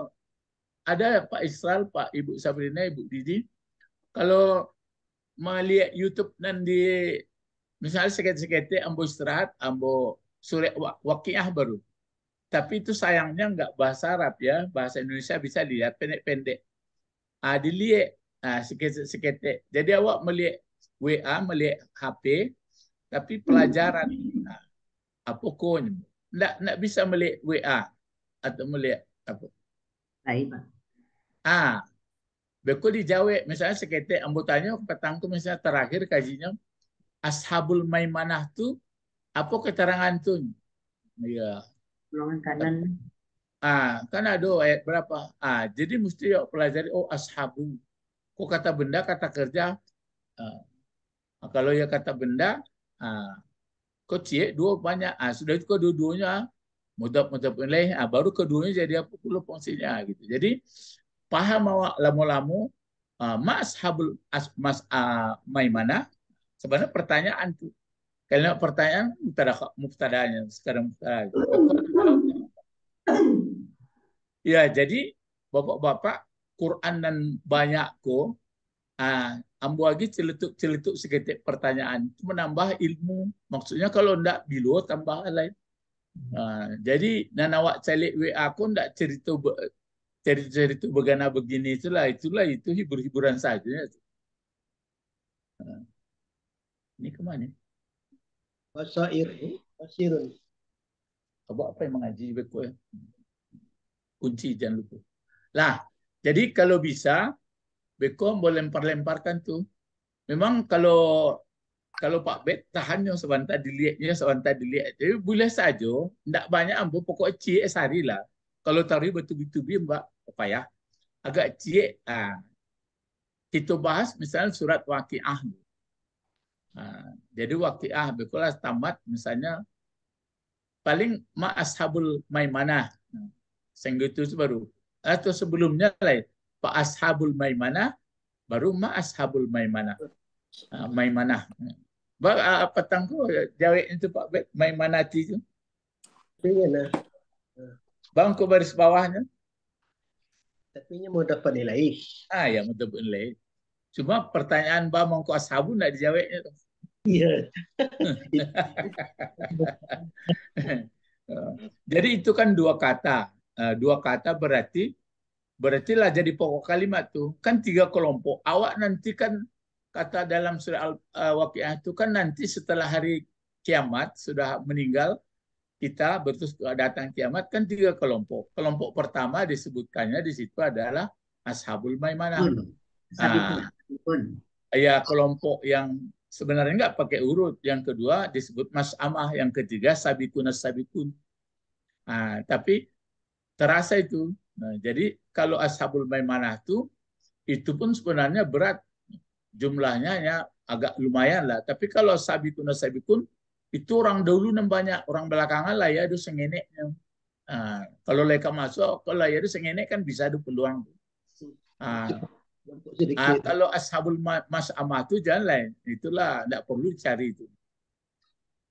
S1: ada Pak Israel, Pak Ibu Sabrina, Ibu Didi, kalau melihat YouTube nanti misalnya sekete-sekete ambo istirahat, ambo surat wakiah baru. Tapi itu sayangnya nggak bahasa Arab ya, bahasa Indonesia bisa lihat pendek-pendek. Ah, dilihat ah, seketik Jadi awak melihat WA, melihat HP, tapi pelajaran ah, apa kon? Nggak, nggak bisa melihat WA atau melihat apa?
S5: Baik, Pak.
S1: Ah, Beku dijawab, misalnya seketik anggotanya petangku misalnya terakhir kajinya Ashabul Maimanah tuh apa keterangan tu?
S5: Ya. Golongan kanan.
S1: Ah, kan ada ayat berapa? Ah, jadi mesti ya pelajari oh ashabu. Kok kata benda kata kerja? Ah, kalau ya kata benda, ah, Kau cie dua banyak. Ah sudah itu kedua-duanya mudab mudab ilaih. Ah baru keduanya jadi apa pula fungsinya gitu. Jadi paham awak lamu-lamu uh, mas habul as, mas uh, maimana sebenarnya pertanyaan tuh kalau pertanyaan mubtada mubtadanya sekarang mubtada. Ya, jadi bapak-bapak Quran dan banyak ko ah ambu lagi celetuk-celetuk seketik pertanyaan itu menambah ilmu. Maksudnya kalau ndak bilo tambah lain. Uh, jadi dan awak calik WA aku ndak cerita cerita-cerita begana begini itulah itulah itu hibur-hiburan saja. Uh, ini ke mana?
S3: Wasair, wasirun.
S1: Apa apa yang mengaji beku ya? Kunci jangan lupa. Lah, jadi kalau bisa Bekom boleh lempar-lemparkan tuh. Memang kalau kalau Pak Bet tahannya sebentar dilihatnya sebentar dilihat. Jadi boleh saja, tidak banyak ambo pokok cie sehari lah. Kalau taruh betul-betul mbak apa ya? Agak cie. Ah. Kita bahas misalnya surat waqiah. Ah. Jadi waqiah bekolah tamat misalnya paling ma ashabul maimanah. Sehingga itu baru atau sebelumnya lain Pak Ashabul Maimanah, baru Ma Ashabul Maimanah. Uh, Maimanah. Bang, uh, petang tu jawab itu Pak Bet, Maimanati tu.
S3: Iya
S1: Bang, kau baris bawahnya.
S3: Tapi mau dapat nilai.
S1: Ah, ya mau dapat nilai. Cuma pertanyaan mau kau ashabu nak dijawabnya tu.
S3: Iya.
S1: Jadi itu kan dua kata. Dua kata berarti Berarti lah jadi pokok kalimat tuh. Kan tiga kelompok. Awak nanti kan kata dalam surah Al-Waqiah itu kan nanti setelah hari kiamat sudah meninggal kita bertus datang kiamat kan tiga kelompok. Kelompok pertama disebutkannya di situ adalah Ashabul Maimanah. Nah, ya kelompok yang sebenarnya nggak pakai urut. Yang kedua disebut Mas Amah. Yang ketiga Sabikun Sabikun. Nah, tapi terasa itu Nah, jadi kalau ashabul maimanah itu itu pun sebenarnya berat jumlahnya ya agak lumayan lah. Tapi kalau sabikun sabikun itu orang dahulu nem banyak, orang belakangan lah ya itu sengeneknya. Nah, kalau mereka masuk, kalau ya itu sengenek kan bisa ada peluang. Nah, nah, kalau ashabul mas amah itu jangan lain, itulah tidak perlu cari itu.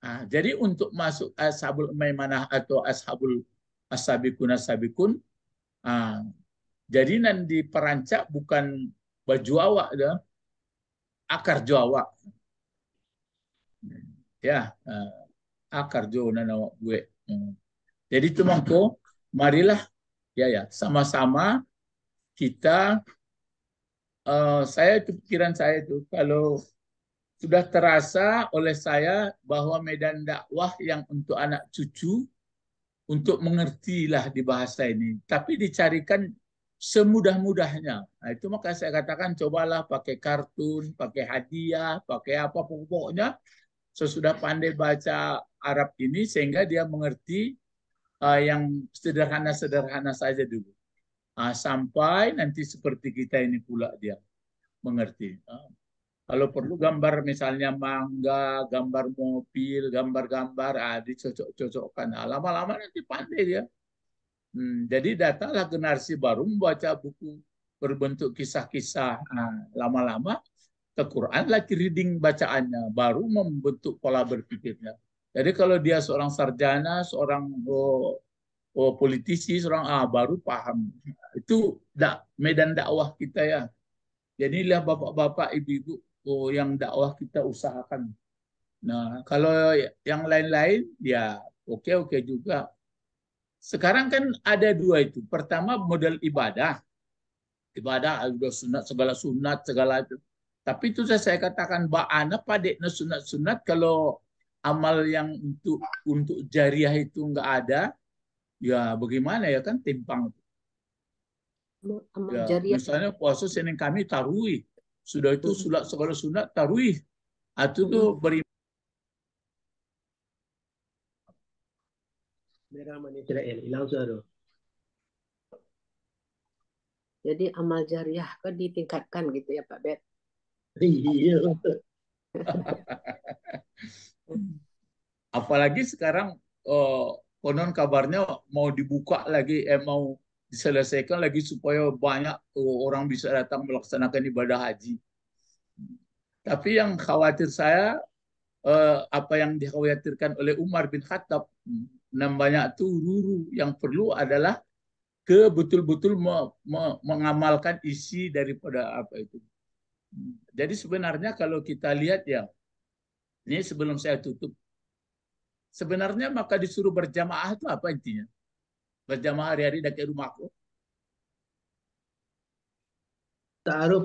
S1: Nah, jadi untuk masuk ashabul maimanah atau ashabul ashabikun ashabikun Ah, jadi nanti perancak bukan baju awak dah, akar jo awak. Ya, uh, akar jo nana gue. Hmm. Jadi itu mangko, marilah ya ya sama-sama kita uh, saya itu pikiran saya itu kalau sudah terasa oleh saya bahwa medan dakwah yang untuk anak cucu untuk mengertilah di bahasa ini. Tapi dicarikan semudah-mudahnya. Nah, itu maka saya katakan cobalah pakai kartun, pakai hadiah, pakai apa pokoknya sesudah pandai baca Arab ini sehingga dia mengerti uh, yang sederhana-sederhana saja dulu. Uh, sampai nanti seperti kita ini pula dia mengerti. Uh, kalau perlu gambar misalnya mangga, gambar mobil, gambar-gambar, ah, dicocok-cocokkan. Lama-lama nanti pandai dia. Hmm, jadi datanglah generasi baru membaca buku berbentuk kisah-kisah. Lama-lama ke Quran lagi reading bacaannya, baru membentuk pola berpikirnya. Jadi kalau dia seorang sarjana, seorang oh, oh, politisi, seorang ah baru paham. Itu dak medan dakwah kita ya. Jadi lihat bapak-bapak, ibu-ibu oh, yang dakwah kita usahakan. Nah, kalau yang lain-lain ya oke oke juga. Sekarang kan ada dua itu. Pertama model ibadah. Ibadah ada sunat segala sunat segala itu. Tapi itu saya katakan ba'ana padekna sunat-sunat kalau amal yang untuk untuk jariah itu enggak ada, ya bagaimana ya kan timpang. Ya, misalnya puasa Senin kami taruhi sudah itu sunat segala sunat taruih. Itu tuh beri.
S2: Jadi amal jariah kan ditingkatkan gitu ya Pak Bet?
S1: Apalagi sekarang oh, konon kabarnya mau dibuka lagi, eh mau diselesaikan lagi supaya banyak oh, orang bisa datang melaksanakan ibadah haji. Tapi yang khawatir saya eh, apa yang dikhawatirkan oleh Umar bin Khattab dan banyak tuh ruru yang perlu adalah ke betul-betul me, me, mengamalkan isi daripada apa itu. Jadi sebenarnya kalau kita lihat ya, ini sebelum saya tutup, sebenarnya maka disuruh berjamaah itu apa intinya? Berjamaah hari-hari dari rumahku.
S3: Taruh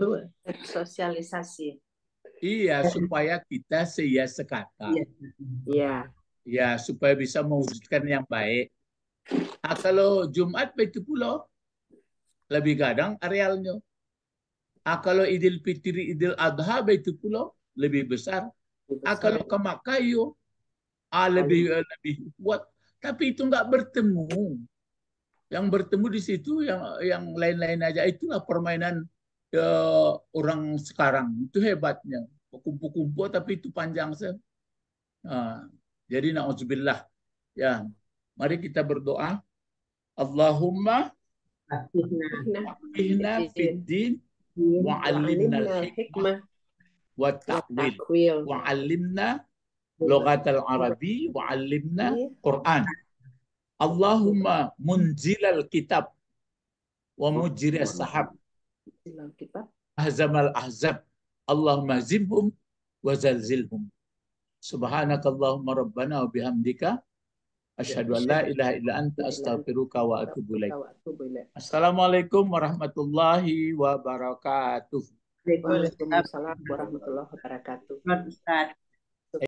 S2: sosialisasi.
S1: Iya, supaya kita seia sekata.
S2: Iya. Iya.
S1: Ya, supaya bisa mewujudkan yang baik. Nah, kalau Jumat begitu pula, lebih kadang arealnya. Ah, kalau Idul Fitri, Idul Adha begitu pula, lebih besar. Ah, kalau ke Makkah, ah, lebih lebih kuat. Tapi itu nggak bertemu. Yang bertemu di situ yang yang lain-lain aja. Itulah permainan ya, orang sekarang. Itu hebatnya. Kumpul-kumpul tapi itu panjang sih nah, jadi nauzubillah ya mari kita berdoa. Allahumma Fihna fiddin wa lughat al-arabi. Wa alimna Quran. Allahumma munzilal kitab. Wa mujri sahab Ahzamal ahzab. Allahumma zibhum wa zalzilhum. Subhanakallahumma rabbana wa bihamdika asyhadu an la ilaha illa anta astaghfiruka wa atubu ilaik. Assalamualaikum warahmatullahi wabarakatuh.
S2: Waalaikumsalam warahmatullahi wabarakatuh.